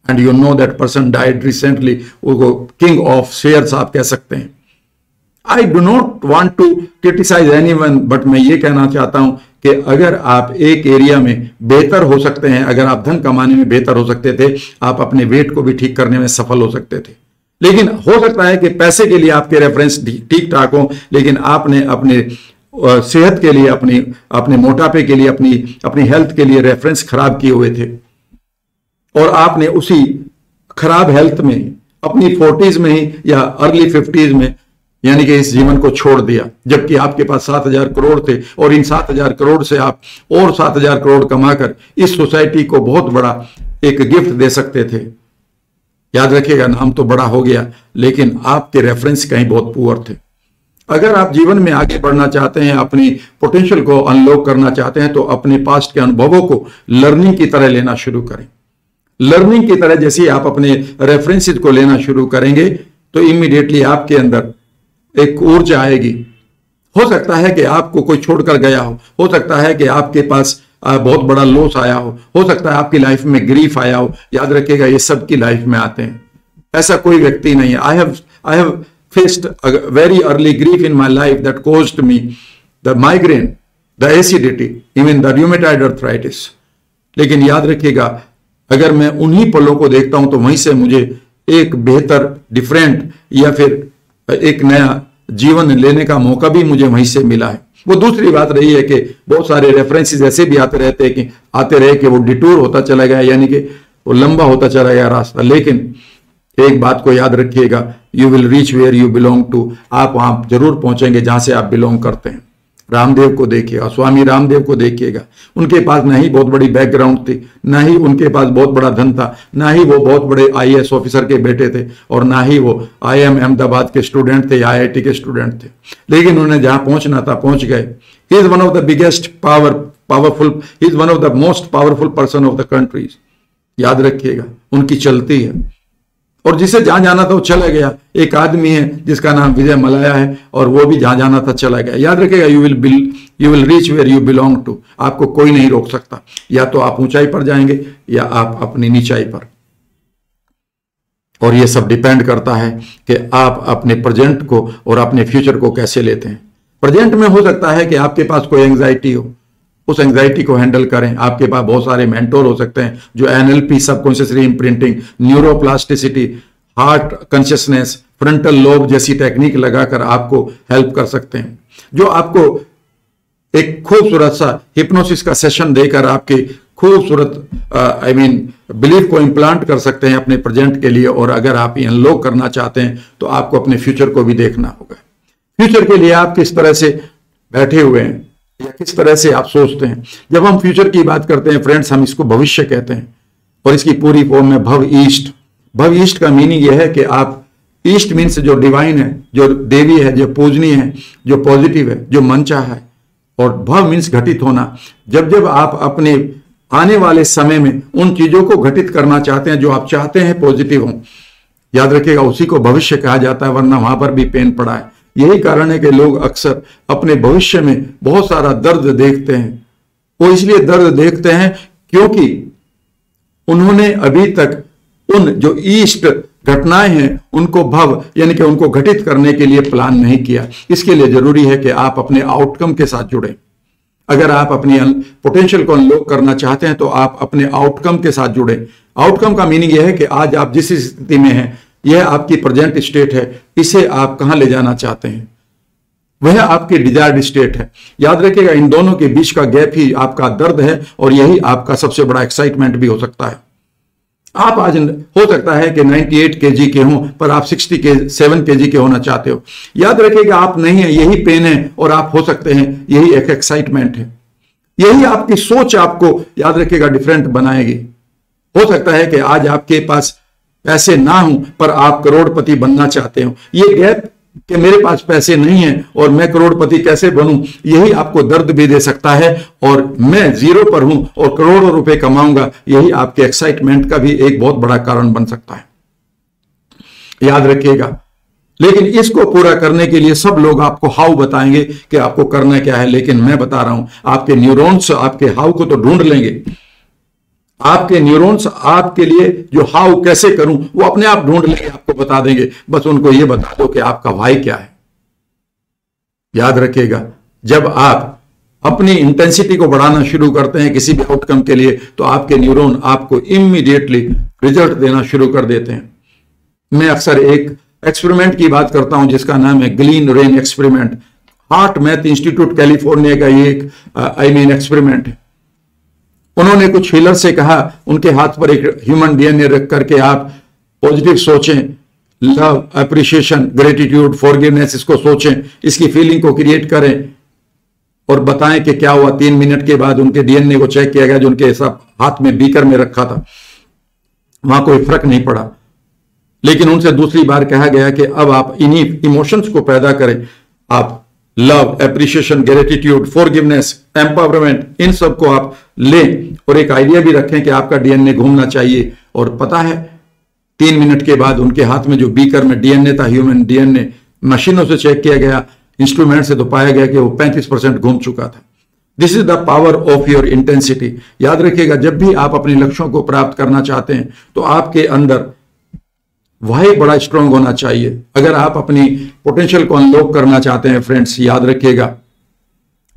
and you know that person died recently वो किंग ऑफ़ शेयर्स आप कह सकते हैं। I do not want to criticise anyone but मैं ये कहना चाहता हूँ कि अगर आप एक एरिया में बेहतर हो सकते हैं, अगर आप धन कमाने में बेहतर हो सकते थे, आप अपने वेट को भी ठीक करने में सफल हो सकते थे। लेकिन हो सकता है कि पैसे के लिए आपके रेफरेंस ठीक ठाक हो, लेकिन आपने अपने सेहत के लिए अपनी, अपने मोटापे के लिए अपनी अपनी हेल्थ के लिए रेफरेंस खराब किए हुए थे। और आपने उसी खराब हेल्थ में, अपनी फोर्टीज में ही या अर्ली फिफ्टीज में यानी कि इस जीवन को छोड़ दिया, जबकि आपके पास सात हज़ार करोड़ थे और इन सात हज़ार करोड़ से आप और सात हज़ार करोड़ कमाकर इस सोसाइटी को बहुत बड़ा एक गिफ्ट दे सकते थे। याद रखिएगा, नाम तो बड़ा हो गया, लेकिन आपके रेफरेंस कहीं बहुत पुअर थे। अगर आप जीवन में आगे बढ़ना चाहते हैं, अपनी पोटेंशियल को अनलॉक करना चाहते हैं तो अपने पास्ट के अनुभवों को लर्निंग की तरह लेना शुरू करें। लर्निंग की तरह जैसे आप अपने रेफरेंसेस को लेना शुरू करेंगे तो इमीडिएटली आपके अंदर एक ऊर्जा आएगी। हो सकता है कि आपको कोई छोड़कर गया हो। हो सकता है कि आपके पास बहुत बड़ा लॉस आया हो। हो सकता है आपकी लाइफ में ग्रीफ आया हो। याद रखिएगा, ये सबकी लाइफ में आते हैं। ऐसा कोई व्यक्ति नहीं है। I have I have very early grief in my life that cost me the migraine the acidity even the rheumatoid arthritis लेकिन याद रखिएगा, अगर मैं उन्हीं पलों को देखता हूँ तो वहीं से मुझे एक बेहतर डिफरेंट या फिर एक नया जीवन लेने का मौका भी मुझे वहीं से मिला है। वो दूसरी बात रही है कि बहुत सारे रेफरेंसेज ऐसे भी आते रहते हैं कि, आते रहे कि वो डिटूर होता चला गया, यानी कि वो लंबा होता चला गया रास्ता। लेकिन एक बात को याद रखिएगा you will reach where you belong to आप वहाँ ज़रूर पहुँचेंगे जहाँ से आप बिलोंग करते हैं। रामदेव को देखिएगा, स्वामी रामदेव को देखिएगा। उनके पास ना ही बहुत बड़ी बैकग्राउंड थी, ना ही उनके पास बहुत बड़ा धन था, ना ही वो बहुत बड़े आईएएस ऑफिसर के बेटे थे, और ना ही वो आईएम अहमदाबाद के स्टूडेंट थे, या आईआईटी के स्टूडेंट थे। लेकिन उन्हें जहाँ पहुँचना था, पहुँच गए। Is one of the biggest power powerful is one of the most powerful person of the countries याद रखिएगा, उनकी चलती है। और जिसे जहाँ जाना था वो चला गया। एक आदमी है जिसका नाम विजय मलाया है और वो भी जहाँ जाना था चला गया। याद रखेगा you will bill you will reach where you belong to आपको कोई नहीं रोक सकता। या तो आप ऊंचाई पर जाएँगे या आप अपनी नीचाई पर। और ये सब डिपेंड करता है कि आप अपने प्रेजेंट को और अपने फ्यूचर को कैसे लेते हैं। प्रेजेंट में हो सकता है कि आपके पास कोई एंग्जाइटी हो। उस एंग्जाइटी को हैंडल करें। आपके पास बहुत सारे मेंटोर हो सकते हैं जो NLP subconsciously imprinting neuroplasticity heart consciousness frontal lobe जैसी टेक्निक लगाकर आपको हेल्प कर सकते हैं। जो आपको एक खूबसूरत सा हिप्नोसिस का सेशन देकर आपके खूबसूरत आई मीन बिलीफ को इम्प्लांट कर सकते हैं अपने प्रेजेंट के लिए और अगर आप अनलॉक करना चाहते हैं तो आपको अपने फ्यूचर को भी देखना होगा। फ्यूचर के लिए आप किस तरह से बैठे हुए हैं? या किस तरह से आप सोचते हैं? जब हम फ्यूचर की बात करते हैं फ्रेंड्स हम इसको भविष्य कहते हैं और इसकी पूरी फॉर्म में भव ईस्ट भव ईस्ट का मीनिंग यह है कि आप ईस्ट मीन्स जो डिवाइन है, जो देवी है, जो पूजनीय है, जो पॉजिटिव है, जो मन चाह है। और भव मीन्स घटित होना। जब जब आप अपने आने वाले समय में उन चीज़ों को घटित करना चाहते हैं, जो आप चाहते हैं पॉजिटिव हो, याद रखिएगा, उसी को भविष्य कहा जाता है, वरना वहाँ पर भी पेन पड़ा है। यही कारण है कि लोग अक्सर अपने भविष्य में बहुत सारा दर्द देखते हैं। वो इसलिए दर्द देखते हैं क्योंकि उन्होंने अभी तक उन जो ईस्ट घटनाएँ हैं, उनको भव, यानी कि उनको घटित करने के लिए प्लान नहीं किया। इसके लिए ज़रूरी है कि आप अपने आउटकम के साथ जुड़े। अगर आप अपनी पोटेंशियल को अनलॉक करना चाहते हैं तो आप अपने आउटकम के साथ जुड़े। आउटकम का मीनिंग यह है कि आज आप जिस स्थिति में हैं यह आपकी प्रेजेंट स्टेट है, इसे आप कहाँ ले जाना चाहते हैं? वह आपकी डिजायर्ड स्टेट है। याद रखिएगा, इन दोनों के बीच का गैप ही आपका दर्द है और यही आपका सबसे बड़ा एक्साइटमेंट भी हो सकता है। आप आज हो सकता है कि 98 केजी के हों, पर आप 60 के 7 केजी के होना चाहते हो। याद रखिएगा, आप नहीं है, यही पेन है और आप हो सकते हैं, यही एक एक्साइटमेंट है। यही आपकी सोच आपको, याद रखिएगा डिफरेंट बनाएगी। हो सकता है कि आज आपके पास पैसे ना हो, पर आप करोड़पति बनना चाहते हो। ये गैप कि मेरे पास पैसे नहीं है और मैं करोड़पति कैसे बनूं, यही आपको दर्द भी दे सकता है और मैं ज़ीरो पर हूँ और करोड़ों रुपए कमाऊँगा, यही आपके एक्साइटमेंट का भी एक बहुत बड़ा कारण बन सकता है। याद रखिएगा। लेकिन इसको पूरा करने के लिए सब लोग आपको हाउ बताएँगे कि आपको करना क्या है, लेकिन मैं बता रहा हूँ, आपके न्यूरॉन्स आपके हाउ को तो ढूंढ लेंगे। आपके न्यूरॉन्स आपके लिए जो हाउ कैसे करूँ, वो अपने आप ढूंढ लेंगे, आपको बता देंगे। बस उनको ये बता दो कि आपका भाई क्या है। याद रखिएगा, जब आप अपनी इंटेंसिटी को बढ़ाना शुरू करते हैं किसी भी आउटकम के लिए तो आपके न्यूरॉन आपको इमीडिएटली रिज़ल्ट देना शुरू कर देते हैं। मैं अक्सर एक एक्सपेरिमेंट की बात करता हूँ, जिसका नाम है Glen Rein experiment HeartMath Institute, California का ये एक आई मीन एक्सपेरिमेंट है। उन्होंने कुछ हीलर से कहा, उनके हाथ पर एक ह्यूमन डीएनए रख करके आप पॉजिटिव सोचें लव अप्रिशिएशन ग्रेटिट्यूड फॉरगिवनेस इसको सोचें, इसकी फीलिंग को क्रिएट करें और बताएँ कि क्या हुआ तीन मिनट के बाद उनके डीएनए को चेक किया गया जो उनके सब हाथ में बीकर में रखा था। वहाँ कोई फ़र्क नहीं पड़ा। लेकिन उनसे दूसरी बार कहा गया कि अब आप इन्हीं इमोशंस को पैदा करें। आप love appreciation gratitude forgiveness empowerment इन सबको आप लें और एक आइडिया भी रखें कि आपका डीएनए घूमना चाहिए। और पता है, तीन मिनट के बाद उनके हाथ में जो बीकर में डीएनए था ह्यूमन डीएनए मशीनों से चेक किया गया इंस्ट्रूमेंट से तो पाया गया कि वो 35 परसेंट घूम चुका था। This is the power of your intensity याद रखिएगा, जब भी आप अपने लक्ष्यों को प्राप्त करना चाहते हैं तो आपके अंदर वही बड़ा स्ट्रांग होना चाहिए। अगर आप अपनी पोटेंशियल को अनलॉक करना चाहते हैं फ्रेंड्स याद रखिएगा,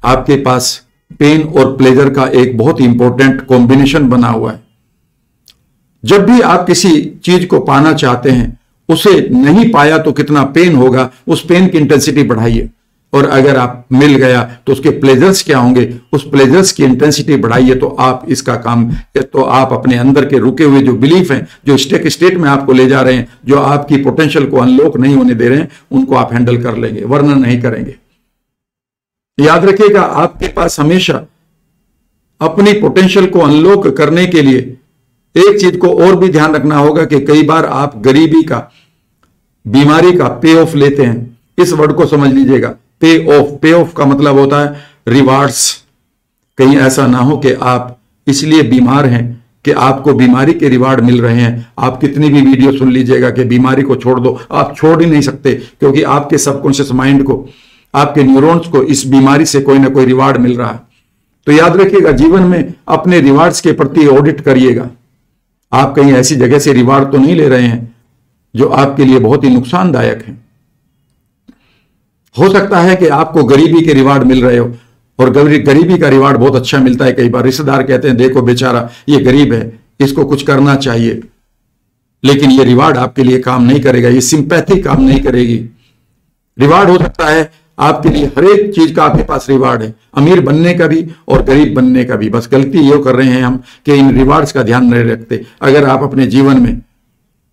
आपके पास पेन और प्लेजर का एक बहुत इंपॉर्टेंट कॉम्बिनेशन बना हुआ है। जब भी आप किसी चीज़ को पाना चाहते हैं, उसे नहीं पाया तो कितना पेन होगा, उस पेन की इंटेंसिटी बढ़ाइए। और अगर आप मिल गया तो उसके प्लेजर्स क्या होंगे? उस प्लेजर्स की इंटेंसिटी बढ़ाइए तो आप इसका काम तो आप अपने अंदर के रुके हुए जो बिलीफ हैं, जो स्टेक स्टेट में आपको ले जा रहे हैं, जो आपकी पोटेंशियल को अनलॉक नहीं होने दे रहे हैं, उनको आप हैंडल कर लेंगे वर्णन नहीं करेंगे। याद रखिएगा, आपके पास हमेशा अपनी पोटेंशियल को अनलॉक करने के लिए एक चीज़ को और भी ध्यान रखना होगा कि कई बार आप गरीबी का, बीमारी का पे ऑफ़ लेते हैं। इस वर्ड को समझ लीजिएगा। पे ऑफ़ पे ऑफ़ का मतलब होता है रिवार्ड्स कहीं ऐसा ना हो कि आप इसलिए बीमार हैं कि आपको बीमारी के रिवार्ड मिल रहे हैं। आप कितनी भी वीडियो सुन लीजिएगा कि बीमारी को छोड़ दो। आप छोड़ ही नहीं सकते क्योंकि आपके सबकॉन्शियस माइंड को, आपके न्यूरॉन्स को इस बीमारी से कोई ना कोई रिवार्ड मिल रहा है। तो याद रखिएगा, जीवन में अपने रिवार्ड्स के प्रति ऑडिट करिएगा। आप कहीं ऐसी जगह से रिवार्ड तो नहीं ले रहे हैं जो आपके लिए बहुत ही नुकसानदायक है। हो सकता है कि आपको गरीबी के रिवार्ड मिल रहे हो, और गरीबी का रिवार्ड बहुत अच्छा मिलता है कई बार। रिश्तेदार कहते हैं, देखो बेचारा, ये गरीब है, इसको कुछ करना चाहिए। लेकिन ये रिवार्ड आपके लिए काम नहीं करेगा, ये सिंपैथी काम नहीं करेगी। रिवार्ड हो सकता है, आपके लिए हर एक चीज़ का आपके पास रिवार्ड है, अमीर बनने का भी और गरीब बनने का भी। बस गलती ये कर रहे हैं हम कि इन रिवार्ड्स का ध्यान नहीं रखते। अगर आप अपने जीवन में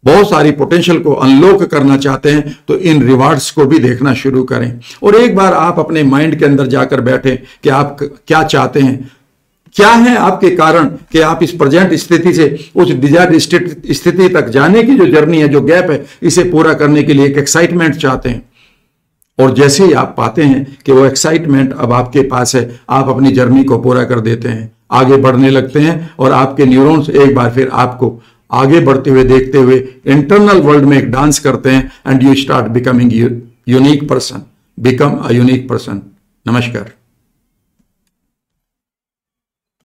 बहुत सारी पोटेंशियल को अनलॉक करना चाहते हैं तो इन रिवार्ड्स को भी देखना शुरू करें। और एक बार आप अपने माइंड के अंदर जाकर बैठे कि आप क्या चाहते हैं। क्या है आपके कारण कि आप इस प्रेजेंट स्थिति से, उस डिज़ायर स्थिति तक जाने की जो जर्नी है, जो गैप है, इसे पूरा करने के लिए एक एक्साइटमेंट चाहते हैं। और जैसे ही आप पाते हैं कि वो एक्साइटमेंट अब आपके पास है, आप अपनी जर्नी को पूरा कर देते हैं। आगे बढ़ने लगते हैं और आपके न्यूरॉन्स एक बार फिर आपको आगे बढ़ते हुए, देखते हुए इंटरनल वर्ल्ड में एक डांस करते हैं and you start becoming unique person become a unique person नमस्कार।